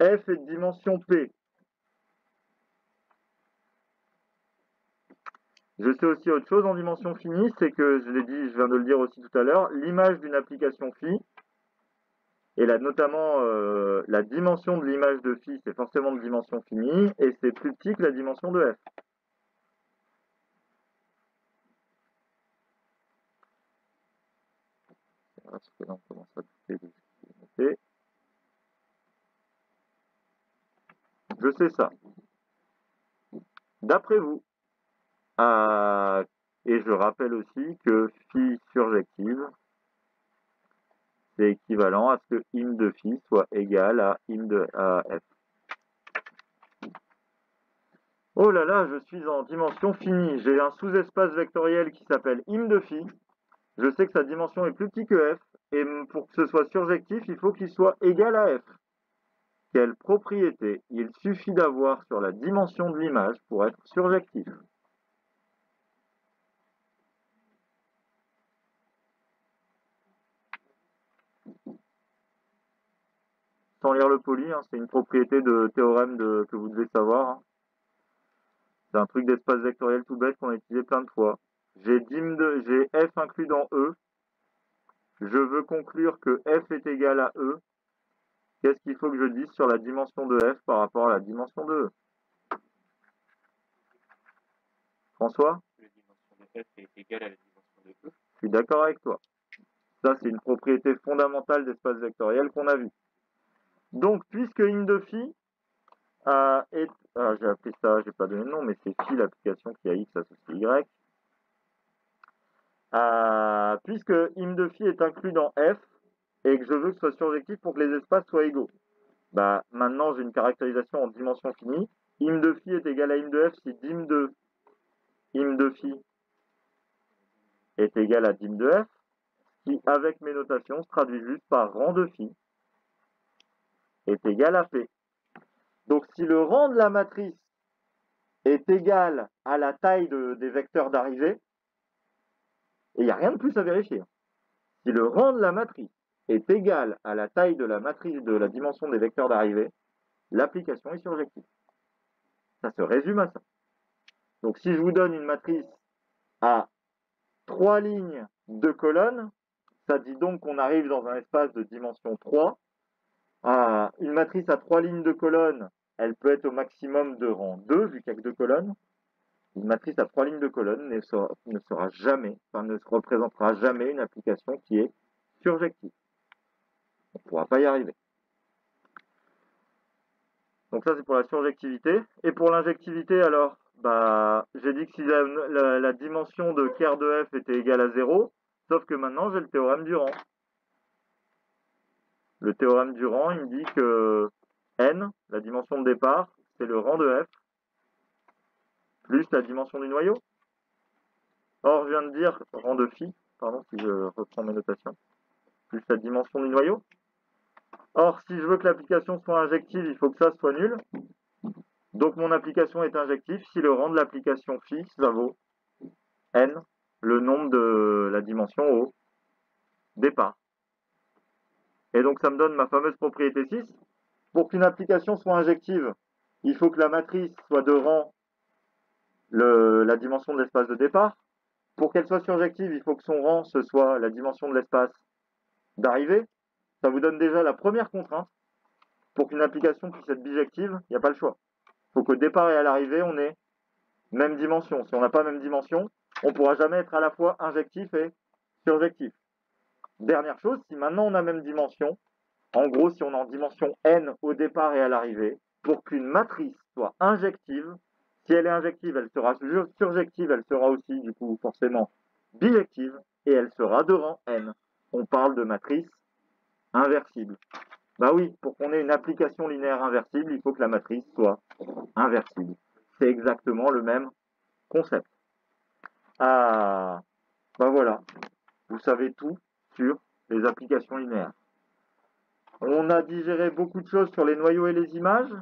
F est de dimension P. Je sais aussi autre chose en dimension finie, c'est que, je l'ai dit, je viens de le dire aussi tout à l'heure, l'image d'une application phi, et là notamment euh, la dimension de l'image de phi, c'est forcément de dimension finie, et c'est plus petit que la dimension de f on commence à Je sais ça. D'après vous, euh, et je rappelle aussi que phi surjective, c'est équivalent à ce que im de phi soit égal à im de f. Oh là là, je suis en dimension finie. J'ai un sous-espace vectoriel qui s'appelle im de phi. Je sais que sa dimension est plus petite que f. Et pour que ce soit surjectif, il faut qu'il soit égal à f. Quelle propriété il suffit d'avoir sur la dimension de l'image pour être surjectif Sans lire le poly, hein, c'est une propriété de théorème que vous devez savoir. Hein. C'est un truc d'espace vectoriel tout bête qu'on a utilisé plein de fois. J'ai f inclus dans E. Je veux conclure que f est égal à E Qu'est-ce qu'il faut que je dise sur la dimension de f par rapport à la dimension de e? François? La dimension de f est égale à la dimension de e. Je suis d'accord avec toi. Ça, c'est une propriété fondamentale d'espace vectoriel qu'on a vu. Donc, puisque in de phi euh, est... Ah, j'ai appelé ça, j'ai pas donné le nom, mais c'est phi, l'application qui a x associé y. Euh, puisque im de phi est inclus dans f, et que je veux que ce soit surjectif pour que les espaces soient égaux. Bah, maintenant, j'ai une caractérisation en dimension finie. im de phi est égal à im de f si dim de im de phi est égal à dim de f, qui, avec mes notations, se traduit juste par rang de phi est égal à p. Donc, si le rang de la matrice est égal à la taille de- des vecteurs d'arrivée, et il n'y a rien de plus à vérifier. Si le rang de la matrice est égal à la taille de la matrice de la dimension des vecteurs d'arrivée, l'application est surjective. Ça se résume à ça. Donc si je vous donne une matrice à trois lignes, deux colonnes, ça dit donc qu'on arrive dans un espace de dimension 3. Ah, une matrice à trois lignes de colonnes, elle peut être au maximum de rang 2, vu qu'il n'y a que deux colonnes. Une matrice à trois lignes de colonnes ne sera, ne sera jamais, enfin ne se représentera jamais une application qui est surjective. On ne pourra pas y arriver. Donc ça c'est pour la surjectivité. Et pour l'injectivité alors, bah j'ai dit que si la, dimension de Kerr de f était égale à 0, sauf que maintenant j'ai le théorème du rang. Le théorème du rang, il me dit que n, la dimension de départ, c'est le rang de f, plus la dimension du noyau. Or, je viens de dire rang de phi, pardon, si je reprends mes notations, plus la dimension du noyau. Or, si je veux que l'application soit injective, il faut que ça soit nul. Donc, mon application est injective si le rang de l'application phi, ça vaut n, le nombre de la dimension au départ. Et donc, ça me donne ma fameuse propriété 6. Pour qu'une application soit injective, il faut que la matrice soit de rang la dimension de l'espace de départ. Pour qu'elle soit surjective, il faut que son rang, ce soit la dimension de l'espace d'arrivée. Ça vous donne déjà la première contrainte. Pour qu'une application puisse être bijective, il n'y a pas le choix. Il faut qu'au départ et à l'arrivée, on ait même dimension. Si on n'a pas même dimension, on ne pourra jamais être à la fois injectif et surjectif. Dernière chose, si maintenant on a même dimension, en gros, si on est en dimension n au départ et à l'arrivée, pour qu'une matrice soit injective, si elle est injective, elle sera sur- surjective, elle sera aussi, du coup, forcément bijective, et elle sera de rang n. On parle de matrice inversible. Bah oui, pour qu'on ait une application linéaire inversible, il faut que la matrice soit inversible. C'est exactement le même concept. Ah, bah voilà, vous savez tout sur les applications linéaires. On a digéré beaucoup de choses sur les noyaux et les images.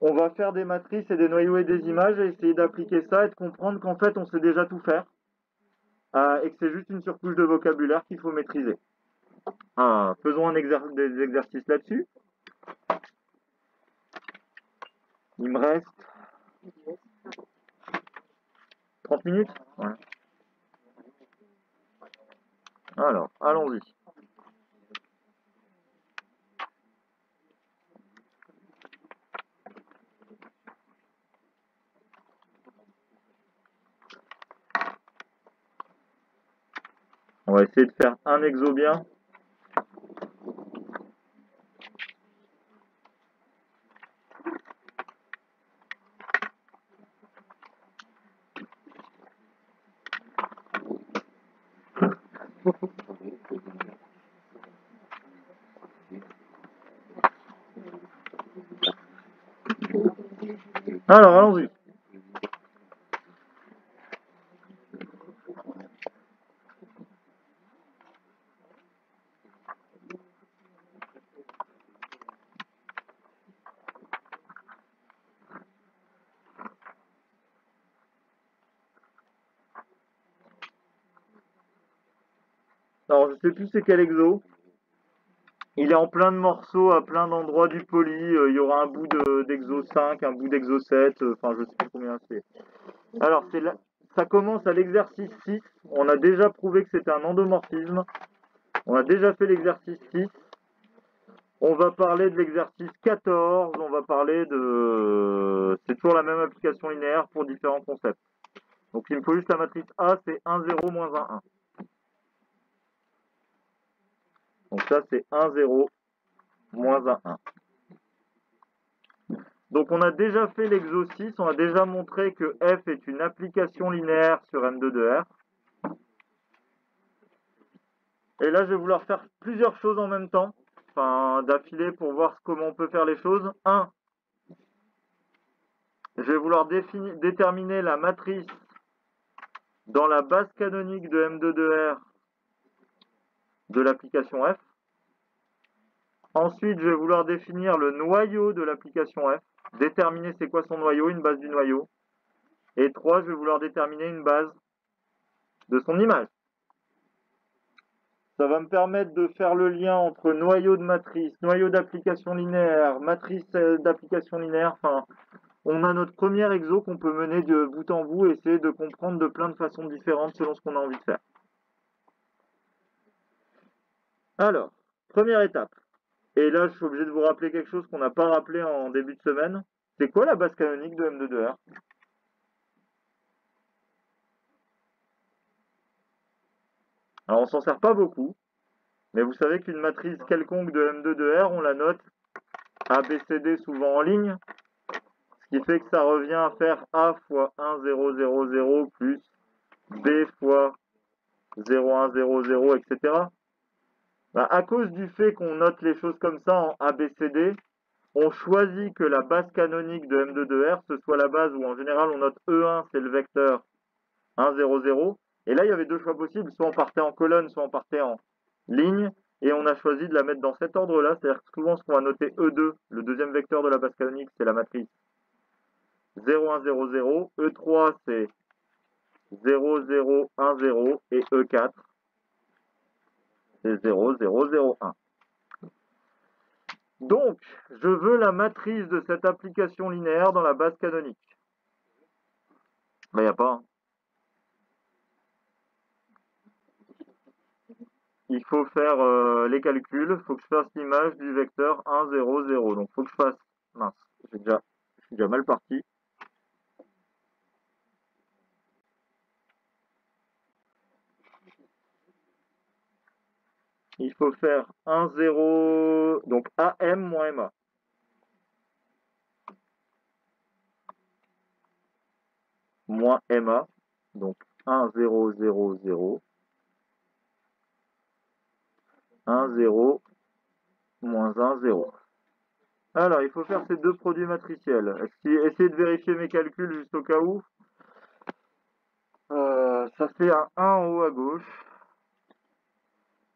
On va faire des matrices et des noyaux et des images et essayer d'appliquer ça et de comprendre qu'en fait on sait déjà tout faire euh, et que c'est juste une surcouche de vocabulaire qu'il faut maîtriser. Ah, faisons un exer- des exercices là-dessus. Il me reste 30 minutes? Alors, allons-y. On va essayer de faire un exo bien. Alors, allons-y. Alors, je sais plus c'est quel exo. En plein de morceaux à plein d'endroits du poly. Euh, il y aura un bout de- d'exo 5, un bout d'exo 7. euh, Enfin, je sais plus combien c'est. Alors, c'est ça commence à l'exercice 6. On a déjà prouvé que c'était un endomorphisme. On a déjà fait l'exercice 6. On va parler de l'exercice 14. On va parler de... C'est toujours la même application linéaire pour différents concepts. Donc, il me faut juste la matrice A, c'est 1, 0, moins 1, 1. Donc ça, c'est 1, 0, moins 1, 1. Donc on a déjà fait 6, on a déjà montré que f est une application linéaire sur M2 de R. Et là, je vais vouloir faire plusieurs choses en même temps, enfin d'affilée pour voir comment on peut faire les choses. 1. Je vais vouloir déterminer la matrice dans la base canonique de M2 de R de l'application F. Ensuite, je vais vouloir définir le noyau de l'application F. déterminer c'est quoi son noyau, une base du noyau. Et 3, je vais vouloir déterminer une base de son image. Ça va me permettre de faire le lien entre noyau de matrice, noyau d'application linéaire, matrice euh, d'application linéaire. Enfin, on a notre premier exo qu'on peut mener de bout en bout et essayer de comprendre de plein de façons différentes selon ce qu'on a envie de faire. Alors, première étape. Et là, je suis obligé de vous rappeler quelque chose qu'on n'a pas rappelé en début de semaine. C'est quoi la base canonique de M22R Alors, on s'en sert pas beaucoup, mais vous savez qu'une matrice quelconque de M2 R, on la note ABCD souvent en ligne, ce qui fait que ça revient à faire A fois 1, 0, 0, 0 plus B fois 0, 1, 0, 0, etc. Bah, à cause du fait qu'on note les choses comme ça en ABCD, on choisit que la base canonique de M2 R, ce soit la base où en général on note E1, c'est le vecteur 1, 0, 0, et là, il y avait deux choix possibles. Soit on partait en colonne, soit on partait en ligne. Et on a choisi de la mettre dans cet ordre-là. C'est-à-dire que souvent, ce qu'on va noter E2, le deuxième vecteur de la base canonique, c'est la matrice 0, 1, 0, 0. E3, c'est 0, 0, 1, 0. Et E4, c'est 0, 0, 0, 1. Donc, je veux la matrice de cette application linéaire dans la base canonique. Il n'y a pas. Hein. il faut faire euh, les calculs, il faut que je fasse l'image du vecteur 1, 0, 0. Donc il faut que je fasse... Mince, déjà, je suis déjà mal parti. Il faut faire 1, 0, donc AM moins MA. Moins MA, donc 1, 0, 0, 0. 1, 0, moins 1, 0. Alors, il faut faire ces deux produits matriciels. Essayez de vérifier mes calculs juste au cas où? Euh, ça fait un 1 en haut à gauche.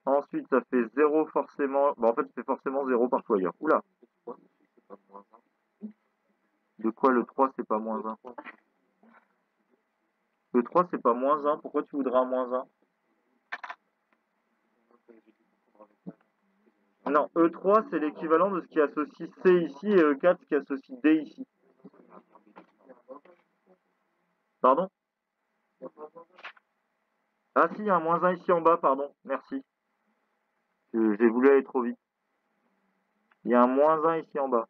Ensuite, ça fait 0 forcément. Bon, en fait, c'est forcément 0 partout ailleurs. Oula De quoi le 3, c'est pas moins 1 Le 3, c'est pas moins 1. Pourquoi tu voudras moins 1 Non, E3, c'est l'équivalent de ce qui associe C ici et E4, ce qui associe D ici. Pardon? Ah si, il y a un moins 1 ici en bas, pardon, merci. J'ai voulu aller trop vite. Il y a un moins 1 ici en bas.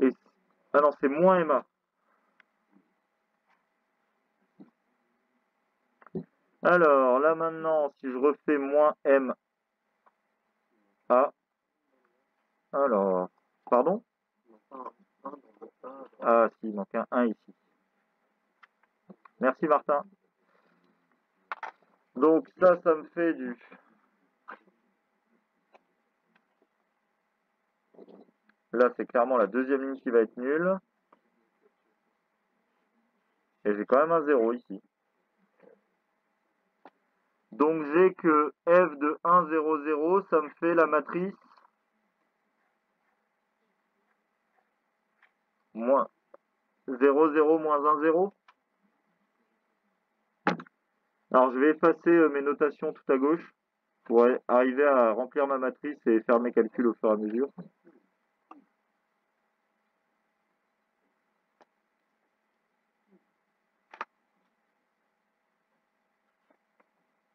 Et... Ah non, c'est moins MA. Alors, là maintenant, si je refais moins M A, alors, pardon? Ah, si, il manque un 1 ici. Merci Martin. Donc ça, ça me fait du... Là, c'est clairement la deuxième ligne qui va être nulle. Et j'ai quand même un 0 ici. Donc j'ai que f de 1, 0, 0, ça me fait la matrice moins 0, 0, moins 1, 0. Alors je vais effacer euh, mes notations tout à gauche pour arriver à remplir ma matrice et faire mes calculs au fur et à mesure.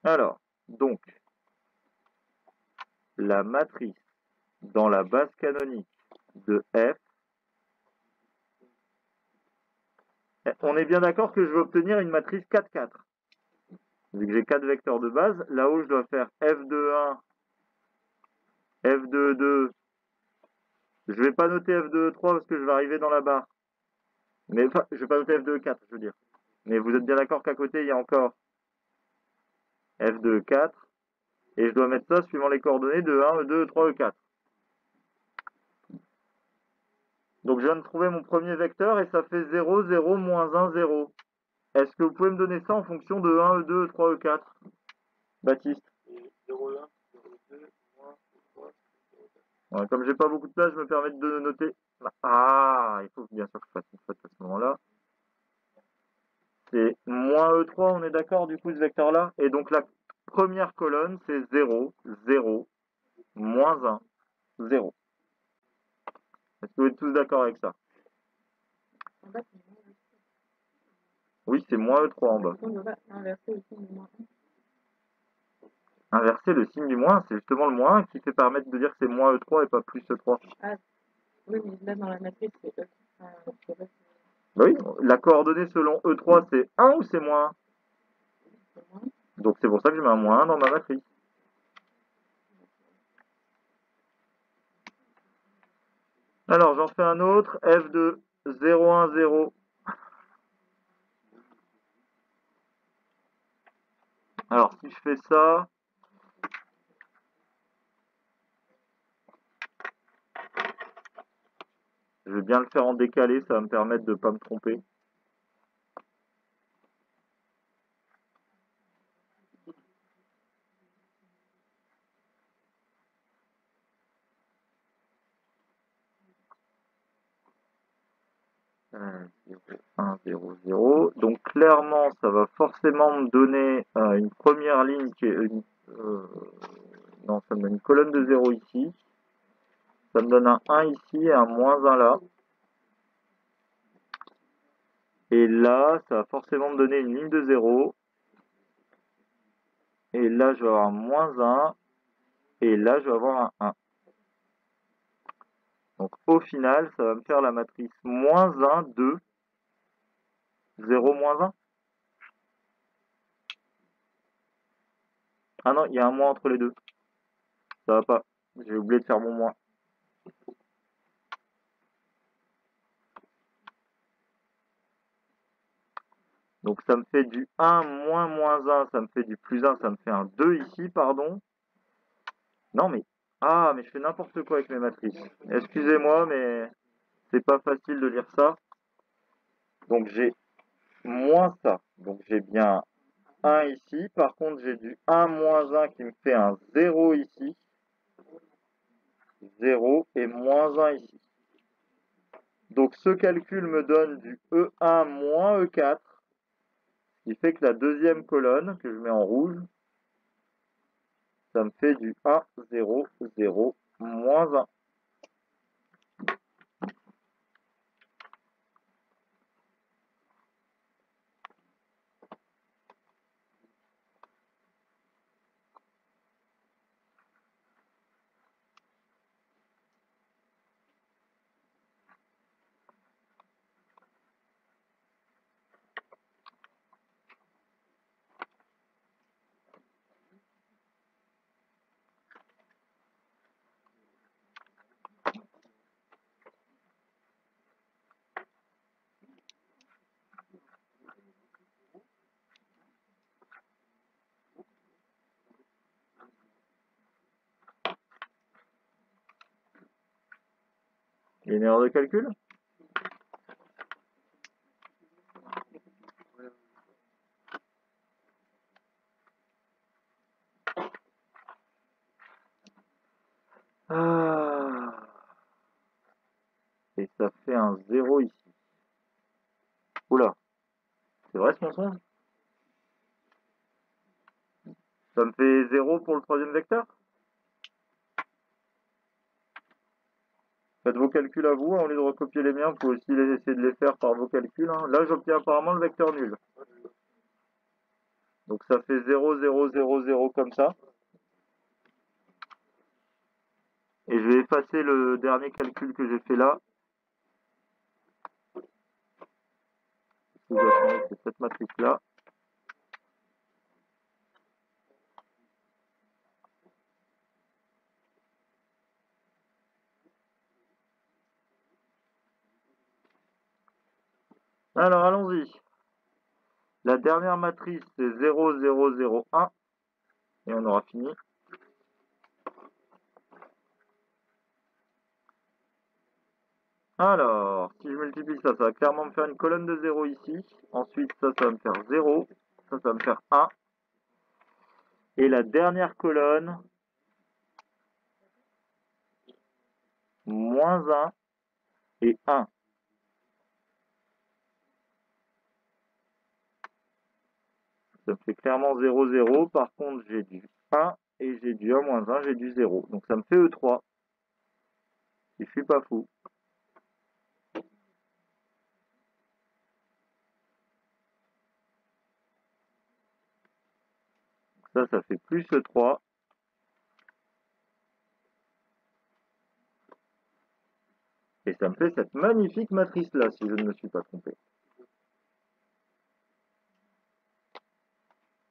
Alors, donc, la matrice dans la base canonique de F, on est bien d'accord que je vais obtenir une matrice 4, 4. Vu que j'ai 4 vecteurs de base, là-haut je dois faire F de 1, F de 2. Je vais pas noter F de 3 parce que je vais arriver dans la barre. Mais enfin, je vais pas noter F de 4, je veux dire. Mais vous êtes bien d'accord qu'à côté, il y a encore F2, 4. Et je dois mettre ça suivant les coordonnées de 1, E2, E3, E4. Donc je viens de trouver mon premier vecteur et ça fait 0, 0, moins 1, 0. Est-ce que vous pouvez me donner ça en fonction de 1, E2, E3, E4 Baptiste 0, 1, 0, 2, moins 3, Ouais, comme j'ai pas beaucoup de place, je me permets de noter. Ah, il faut bien sûr que je fasse une faute à ce moment-là. C'est moins E3, on est d'accord du coup ce vecteur-là? Et donc la première colonne, c'est 0, 0, moins 1, 0. Est-ce que vous êtes tous d'accord avec ça? En bas, c'est moins E3. Oui, c'est moins E3 en bas. On va inverser le moins 1. Inverser le signe du moins, c'est justement le moins 1 qui fait permettre de dire que c'est moins E3 et pas plus E E3. Oui, mais là, dans la matrice, c'est E3. Enfin, c'est pas- Bah oui, la coordonnée selon E3, c'est 1 ou c'est moins 1 c'est moins. Donc c'est pour ça que je mets un moins 1 dans ma matrice. Alors j'en fais un autre, f de 0, 1, 0. Alors si je fais ça, je vais bien le faire en décalé, ça va me permettre de ne pas me tromper. Euh, 0, 1, 0, 0. Donc clairement, ça va forcément me donner euh, une première ligne qui est une, euh, non, ça me donne une colonne de 0 ici. Ça me donne un 1 ici et un moins 1 là. Et là, ça va forcément me donner une ligne de 0. Et là, je vais avoir un moins 1. Et là, je vais avoir un 1. Donc au final, ça va me faire la matrice moins 1, 2, 0, moins 1. Ah non, il y a un moins entre les deux. Ça va pas. J'ai oublié de faire mon moins. Donc ça me fait du 1 moins moins 1, ça me fait du plus 1, ça me fait un 2 ici, pardon. Non mais, ah, mais je fais n'importe quoi avec mes matrices. Excusez-moi, mais c'est pas facile de lire ça. Donc j'ai moins ça. Donc j'ai bien 1 ici. Par contre, j'ai du 1 moins 1 qui me fait un 0 ici. 0 et moins 1 ici. Donc ce calcul me donne du E1 moins E4, ce qui fait que la deuxième colonne, que je mets en rouge, ça me fait du 1, 0, 0, moins 1. Il y a une erreur de calcul Ah. Et ça fait un 0 ici. Oula. C'est vrai ce mensonge Ça me fait 0 pour le troisième vecteur Faites vos calculs à vous, hein, au les miens, vous pouvez aussi essayer de les faire par vos calculs. hein. Là, j'obtiens apparemment le vecteur nul. Donc ça fait 0, 0, 0, 0 comme ça. Et je vais effacer le dernier calcul que j'ai fait là. C'est cette matrice-là. Alors, allons-y. La dernière matrice, c'est 0, 0, 0, 1. Et on aura fini. Alors, si je multiplie ça, ça va clairement me faire une colonne de 0 ici. Ensuite, ça, ça va me faire 0. Ça, ça va me faire 1. Et la dernière colonne, moins 1 et 1. Ça me fait clairement 0, 0. Par contre, j'ai du 1 et j'ai du 1 moins 1, j'ai du 0. Donc ça me fait E3. Et je suis pas fou. Ça, ça fait plus E3. Et ça me fait cette magnifique matrice-là, si je ne me suis pas trompé.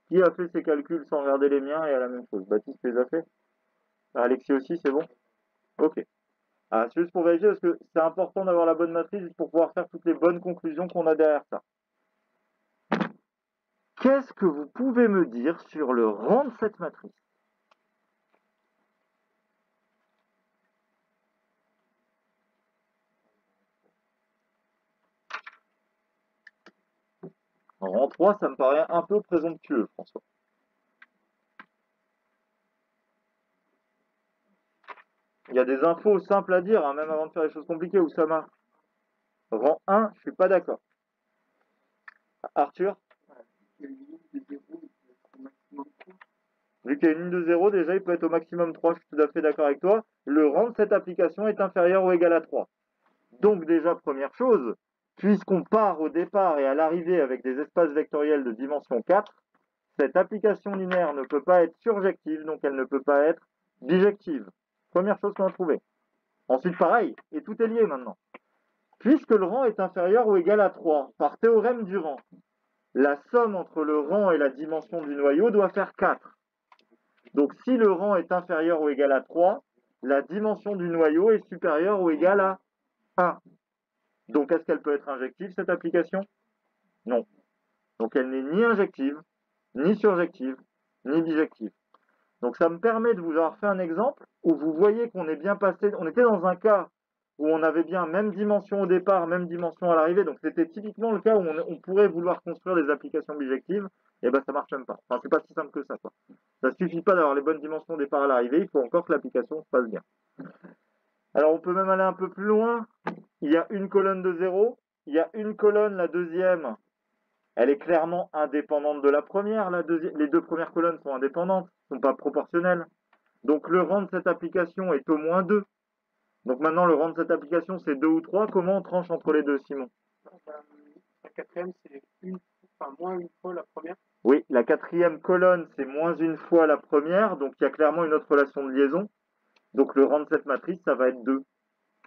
Qui a fait ces calculs sans regarder les miens et à la même chose? Baptiste les a fait Alexis aussi, c'est bon? Ok. Ah, c'est juste pour vérifier parce que c'est important d'avoir la bonne matrice pour pouvoir faire toutes les bonnes conclusions qu'on a derrière ça. Qu'est-ce que vous pouvez me dire sur le rang de cette matrice? Rang 3, ça me paraît un peu présomptueux, François. Il y a des infos simples à dire, hein, même avant de faire les choses compliquées, où ça marche. Rang 1, je suis pas d'accord. Arthur? Vu qu'il y a une ligne de 0, déjà il peut être au maximum 3, je suis tout à fait d'accord avec toi. Le rang de cette application est inférieur ou égal à 3. Donc déjà, première chose, puisqu'on part au départ et à l'arrivée avec des espaces vectoriels de dimension 4, cette application linéaire ne peut pas être surjective, donc elle ne peut pas être bijective. Première chose qu'on a trouvée. Ensuite, pareil, et tout est lié maintenant. Puisque le rang est inférieur ou égal à 3, par théorème du rang, la somme entre le rang et la dimension du noyau doit faire 4. Donc si le rang est inférieur ou égal à 3, la dimension du noyau est supérieure ou égale à 1. Donc est-ce qu'elle peut être injective cette application? Non. Donc elle n'est ni injective, ni surjective, ni bijective. Donc ça me permet de vous avoir fait un exemple où vous voyez qu'on est bien passé, on était dans un cas où on avait bien même dimension au départ, même dimension à l'arrivée. Donc c'était typiquement le cas où on, pourrait vouloir construire des applications bijectives, et ben ça marche même pas. Enfin c'est pas si simple que ça. Quoi. Ça suffit pas d'avoir les bonnes dimensions au départ à l'arrivée, il faut encore que l'application se passe bien. Alors on peut même aller un peu plus loin. Il y a une colonne de 0, il y a une colonne, la deuxième, elle est clairement indépendante de la première. La les deux premières colonnes sont indépendantes, ne sont pas proportionnelles. Donc le rang de cette application est au moins 2. Donc maintenant, le rang de cette application, c'est 2 ou 3. Comment on tranche entre les deux, Simon? La quatrième, c'est une, enfin, moins une fois la première. Oui, la quatrième colonne, c'est moins une fois la première. Donc il y a clairement une autre relation de liaison. Donc le rang de cette matrice, ça va être 2.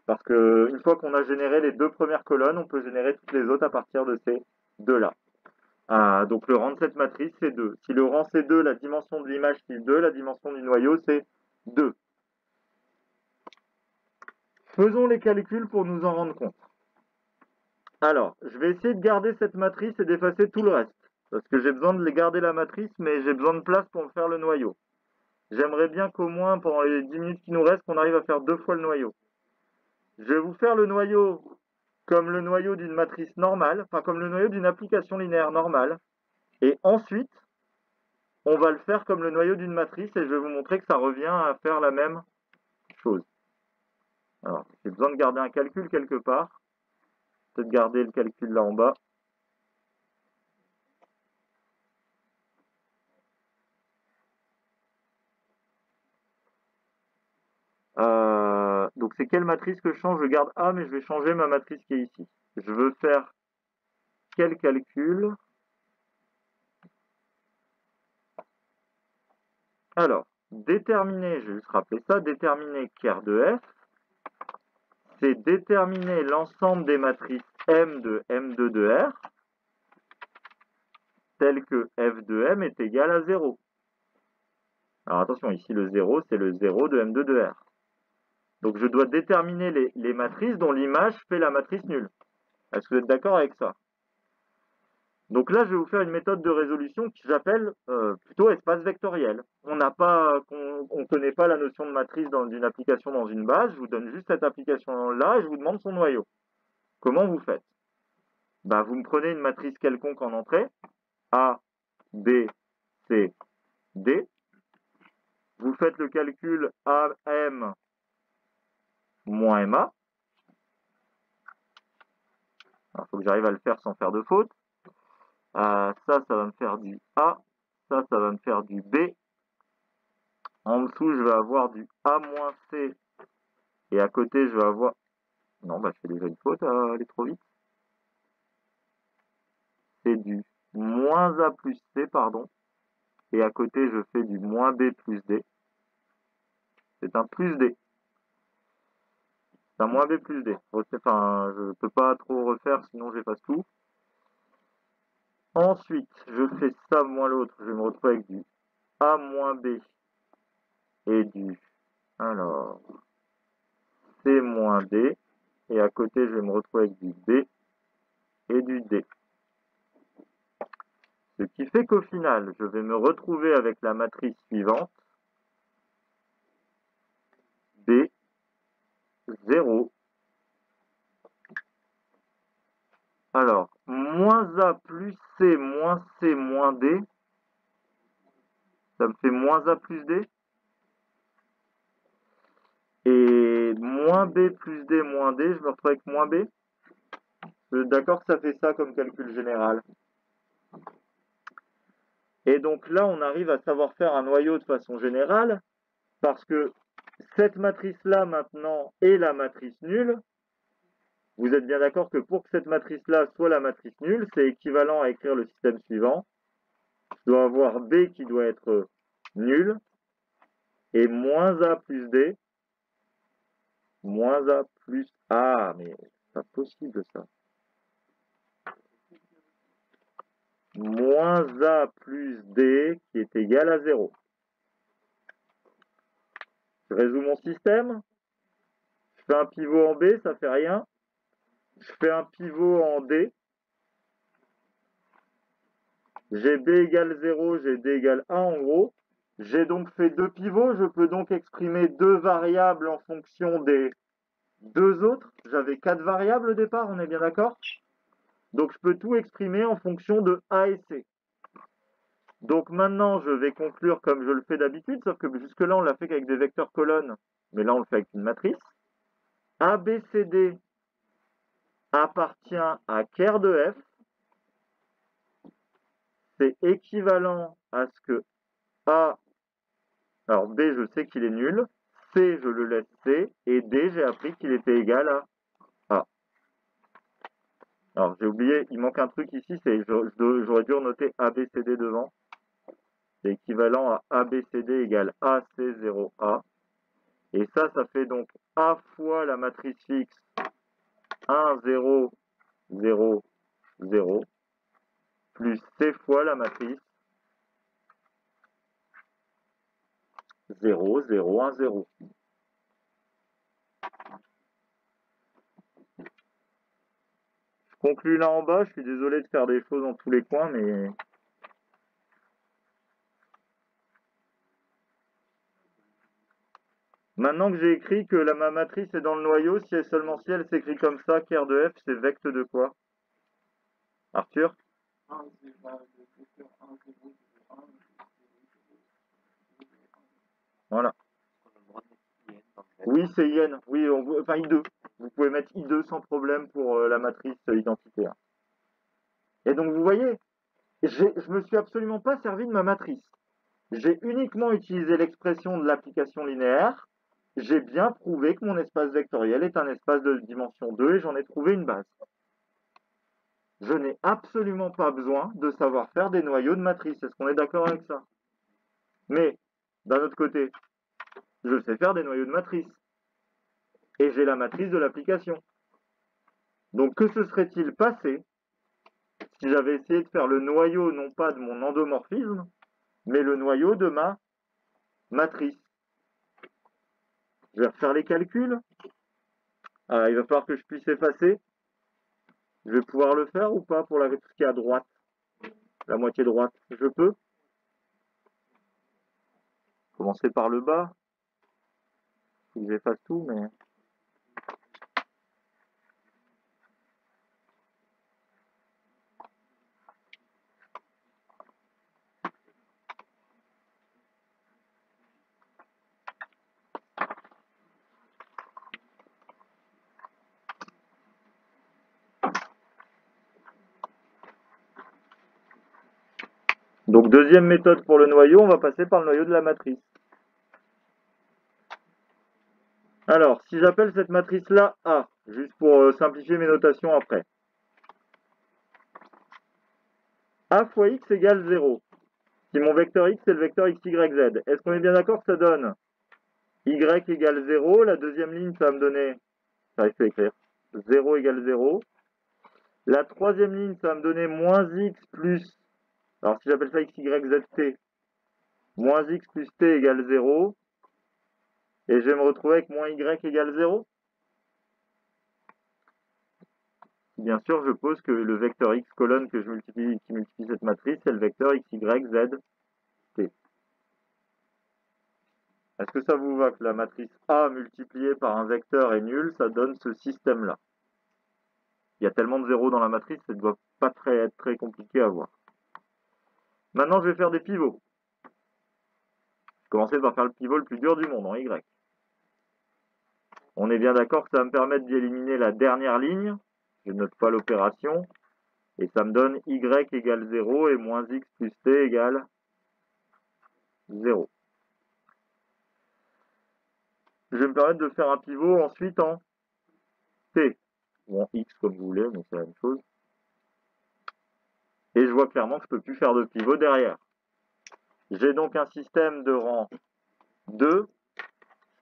Parce qu'une fois qu'on a généré les deux premières colonnes, on peut générer toutes les autres à partir de ces deux-là. Ah, donc le rang de cette matrice, c'est 2. Si le rang c'est 2, la dimension de l'image c'est 2, la dimension du noyau c'est 2. Faisons les calculs pour nous en rendre compte. Alors, je vais essayer de garder cette matrice et d'effacer tout le reste. Parce que j'ai besoin de garder la matrice, mais j'ai besoin de place pour faire le noyau. J'aimerais bien qu'au moins, pendant les 10 minutes qui nous restent, qu'on arrive à faire deux fois le noyau. Je vais vous faire le noyau comme le noyau d'une matrice normale, enfin comme le noyau d'une application linéaire normale. Et ensuite, on va le faire comme le noyau d'une matrice et je vais vous montrer que ça revient à faire la même chose. Alors, j'ai besoin de garder un calcul quelque part. Peut-être garder le calcul là en bas. Euh, donc c'est quelle matrice que je change Je garde A, mais je vais changer ma matrice qui est ici. Je veux faire quel calcul? Alors, déterminer, je vais juste rappeler ça, déterminer ker de f, c'est déterminer l'ensemble des matrices M de M2 de R, tel que f de M est égal à 0. Alors attention, ici le 0, c'est le 0 de M2 de R. Donc je dois déterminer les, matrices dont l'image fait la matrice nulle. Est-ce que vous êtes d'accord avec ça? Donc là, je vais vous faire une méthode de résolution qui j'appelle euh, plutôt espace vectoriel. On n'a pas, on, connaît pas la notion de matrice dans une application dans une base. Je vous donne juste cette application-là et je vous demande son noyau. Comment vous faites? Ben, Vous me prenez une matrice quelconque en entrée, A, B, C, D. Vous faites le calcul AM moins MA. Il faut que j'arrive à le faire sans faire de faute. Euh, ça, ça va me faire du A. Ça, ça va me faire du B. En dessous, je vais avoir du A moins C. Et à côté, je vais avoir... Non, bah, je fais déjà une faute à aller trop vite. C'est du moins A plus C, pardon. Et à côté, je fais du moins B plus D. C'est un plus D. C'est un moins B plus D. Enfin, je ne peux pas trop refaire, sinon j'efface tout. Ensuite, je fais ça moins l'autre. Je vais me retrouver avec du A moins B et du... Alors... C moins D. Et à côté, je vais me retrouver avec du B et du D. Ce qui fait qu'au final, je vais me retrouver avec la matrice suivante. B, 0. Alors, moins A plus C moins C moins D, ça me fait moins A plus D. Et moins B plus D moins D, je me retrouve avec moins B. D'accord que ça fait ça comme calcul général. Et donc là, on arrive à savoir faire un noyau de façon générale, parce que cette matrice-là, maintenant, est la matrice nulle. Vous êtes bien d'accord que pour que cette matrice-là soit la matrice nulle, c'est équivalent à écrire le système suivant. Je dois avoir B qui doit être nul, et moins A plus D, moins A plus A, mais c'est pas possible ça. moins A plus D qui est égal à 0. Je résous mon système. Je fais un pivot en B, ça fait rien. Je fais un pivot en D. J'ai B égale 0, j'ai D égale 1 en gros. J'ai donc fait deux pivots. Je peux donc exprimer deux variables en fonction des deux autres. J'avais quatre variables au départ, on est bien d'accord? Donc, je peux tout exprimer en fonction de A et C. Donc maintenant, je vais conclure comme je le fais d'habitude, sauf que jusque-là, on l'a fait qu'avec des vecteurs colonnes, mais là, on le fait avec une matrice. A, B, C, D appartient à ker de F. C'est équivalent à ce que A, alors B, je sais qu'il est nul, C, je le laisse C, et D, j'ai appris qu'il était égal à alors, j'ai oublié, il manque un truc ici, j'aurais dû noter ABCD devant. C'est équivalent à ABCD égale AC0A. Et ça, ça fait donc A fois la matrice fixe 1, 0, 0, 0, plus C fois la matrice 0, 0, 1, 0. conclue là en bas. Je suis désolé de faire des choses dans tous les coins, mais... Maintenant que j'ai écrit que la, ma matrice est dans le noyau, si elle, seulement si elle s'écrit comme ça, ker de f, c'est vecte de quoi? Arthur? Voilà. Oui, c'est IN. Oui, enfin I2. Vous pouvez mettre I2 sans problème pour euh, la matrice identitaire. Et donc, vous voyez, je me suis absolument pas servi de ma matrice. J'ai uniquement utilisé l'expression de l'application linéaire. J'ai bien prouvé que mon espace vectoriel est un espace de dimension 2 et j'en ai trouvé une base. Je n'ai absolument pas besoin de savoir faire des noyaux de matrice. Est-ce qu'on est, d'accord avec ça? Mais, d'un autre côté, je sais faire des noyaux de matrice. Et j'ai la matrice de l'application. Donc que se serait-il passé si j'avais essayé de faire le noyau non pas de mon endomorphisme, mais le noyau de ma matrice? Je vais refaire les calculs. Alors, il va falloir que je puisse effacer. Je vais pouvoir le faire ou pas pour la, tout ce qui est à droite? La moitié droite. Je peux Commencer par le bas. Que j'efface tout, mais... deuxième méthode pour le noyau, on va passer par le noyau de la matrice. Alors, si j'appelle cette matrice-là A, juste pour euh, simplifier mes notations après. A fois x égale 0. Si mon vecteur x, c'est le vecteur x, y, z. Est-ce qu'on est bien d'accord que ça donne y égale 0, la deuxième ligne, ça va me donner, j'arrive à écrire, 0 égale 0. La troisième ligne, ça va me donner moins x plus, alors si j'appelle ça x, y, z, t, moins x plus t égale 0. Et je vais me retrouver avec moins y égale 0. Bien sûr, je pose que le vecteur x colonne que je multiplie, qui multiplie cette matrice, c'est le vecteur x, y, z, t. Est-ce que ça vous va que la matrice A multipliée par un vecteur est nulle? Ça donne ce système-là. Il y a tellement de zéros dans la matrice, ça ne doit pas très, être très compliqué à voir. Maintenant, je vais faire des pivots. Je vais commencer par faire le pivot le plus dur du monde, en Y. On est bien d'accord que ça va me permettre d'éliminer la dernière ligne. Je note pas l'opération. Et ça me donne Y égale 0 et moins X plus T égale 0. Je vais me permettre de faire un pivot ensuite en T, ou en X comme vous voulez, mais c'est la même chose. Et je vois clairement que je ne peux plus faire de pivot derrière. J'ai donc un système de rang 2. Je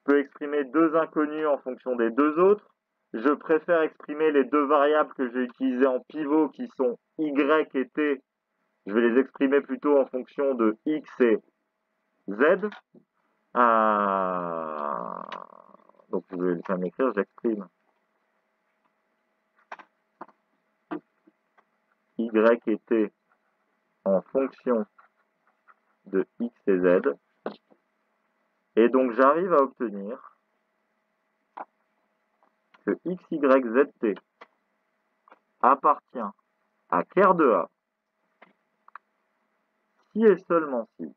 peux exprimer deux inconnus en fonction des deux autres. Je préfère exprimer les deux variables que j'ai utilisées en pivot qui sont Y et T. Je vais les exprimer plutôt en fonction de X et Z. Ah. Donc je vais faire m'écrire, j'exprime y et t en fonction de x et z. Et donc j'arrive à obtenir que x, y, z, t appartient à ker de A si et seulement si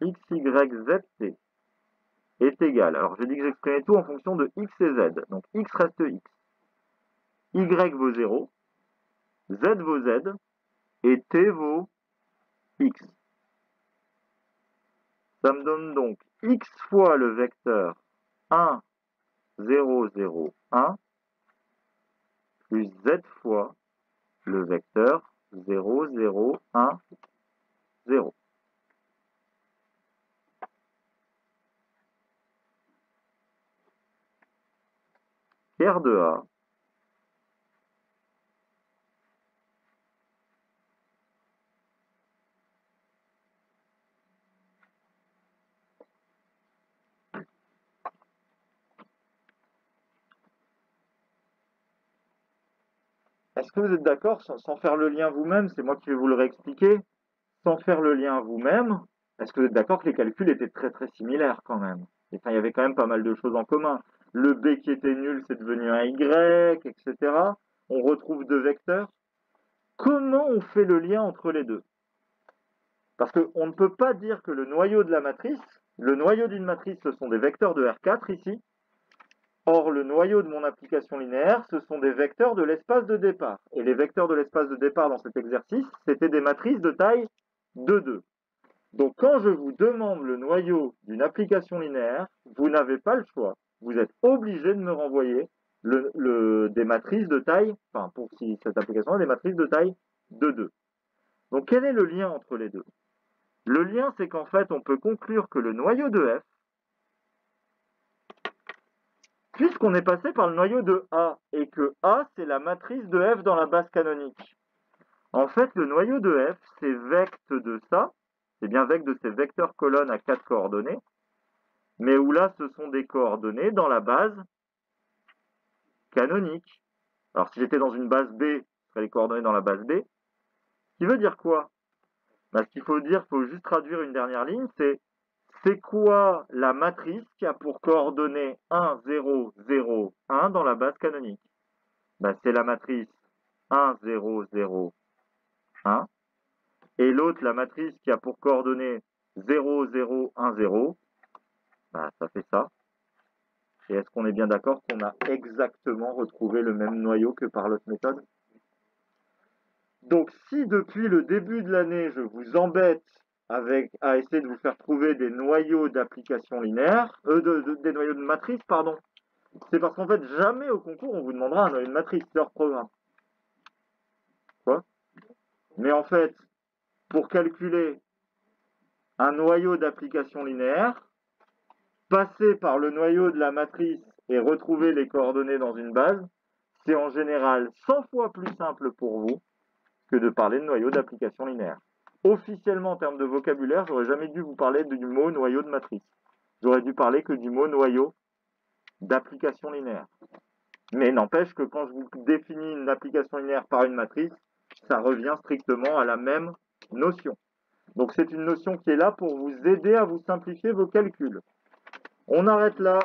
x, y, z, t est égal. Alors, je dis que j'exprimais tout en fonction de x et z. Donc, x reste x. y vaut 0, z vaut z, et t vaut x. Ça me donne donc x fois le vecteur 1, 0, 0, 1, plus z fois le vecteur 0, 0, 1, 0. Pierre de A Est-ce que vous êtes d'accord, sans, faire le lien vous-même, c'est moi qui vais vous le réexpliquer, sans faire le lien vous-même, est-ce que vous êtes d'accord que les calculs étaient très très similaires quand même? Enfin, il y avait quand même pas mal de choses en commun le B qui était nul, c'est devenu un Y, etc. On retrouve deux vecteurs. Comment on fait le lien entre les deux? Parce qu'on ne peut pas dire que le noyau de la matrice, le noyau d'une matrice, ce sont des vecteurs de R4 ici. Or, le noyau de mon application linéaire, ce sont des vecteurs de l'espace de départ. Et les vecteurs de l'espace de départ dans cet exercice, c'était des matrices de taille 2,2. Donc, quand je vous demande le noyau d'une application linéaire, vous n'avez pas le choix vous êtes obligé de me renvoyer des matrices de taille, enfin pour si cette application a des matrices de taille de 2. Donc quel est le lien entre les deux? Le lien c'est qu'en fait on peut conclure que le noyau de F, puisqu'on est passé par le noyau de A et que A c'est la matrice de F dans la base canonique, en fait le noyau de F c'est vecte de ça, c'est bien vecte de ces vecteurs colonnes à 4 coordonnées, mais où là, ce sont des coordonnées dans la base canonique. Alors, si j'étais dans une base B, ce serait les coordonnées dans la base B. Ce qui veut dire quoi? Bah, Ce qu'il faut dire, il faut juste traduire une dernière ligne, c'est c'est quoi la matrice qui a pour coordonnées 1, 0, 0, 1 dans la base canonique? Bah, C'est la matrice 1, 0, 0, 1. Et l'autre, la matrice qui a pour coordonnées 0, 0, 1, 0, bah, ça fait ça. Et est-ce qu'on est bien d'accord qu'on a exactement retrouvé le même noyau que par l'autre méthode? Donc si depuis le début de l'année, je vous embête avec à essayer de vous faire trouver des noyaux d'application linéaire, euh, de- de- des noyaux de matrice, pardon, c'est parce qu'en fait, jamais au concours, on vous demandera un noyau de matrice, c'est leur programme. Quoi? Mais en fait, pour calculer un noyau d'application linéaire, passer par le noyau de la matrice et retrouver les coordonnées dans une base, c'est en général 100 fois plus simple pour vous que de parler de noyau d'application linéaire. Officiellement, en termes de vocabulaire, j'aurais jamais dû vous parler du mot noyau de matrice. J'aurais dû parler que du mot noyau d'application linéaire. Mais n'empêche que quand je vous définis une application linéaire par une matrice, ça revient strictement à la même notion. Donc c'est une notion qui est là pour vous aider à vous simplifier vos calculs. On arrête là.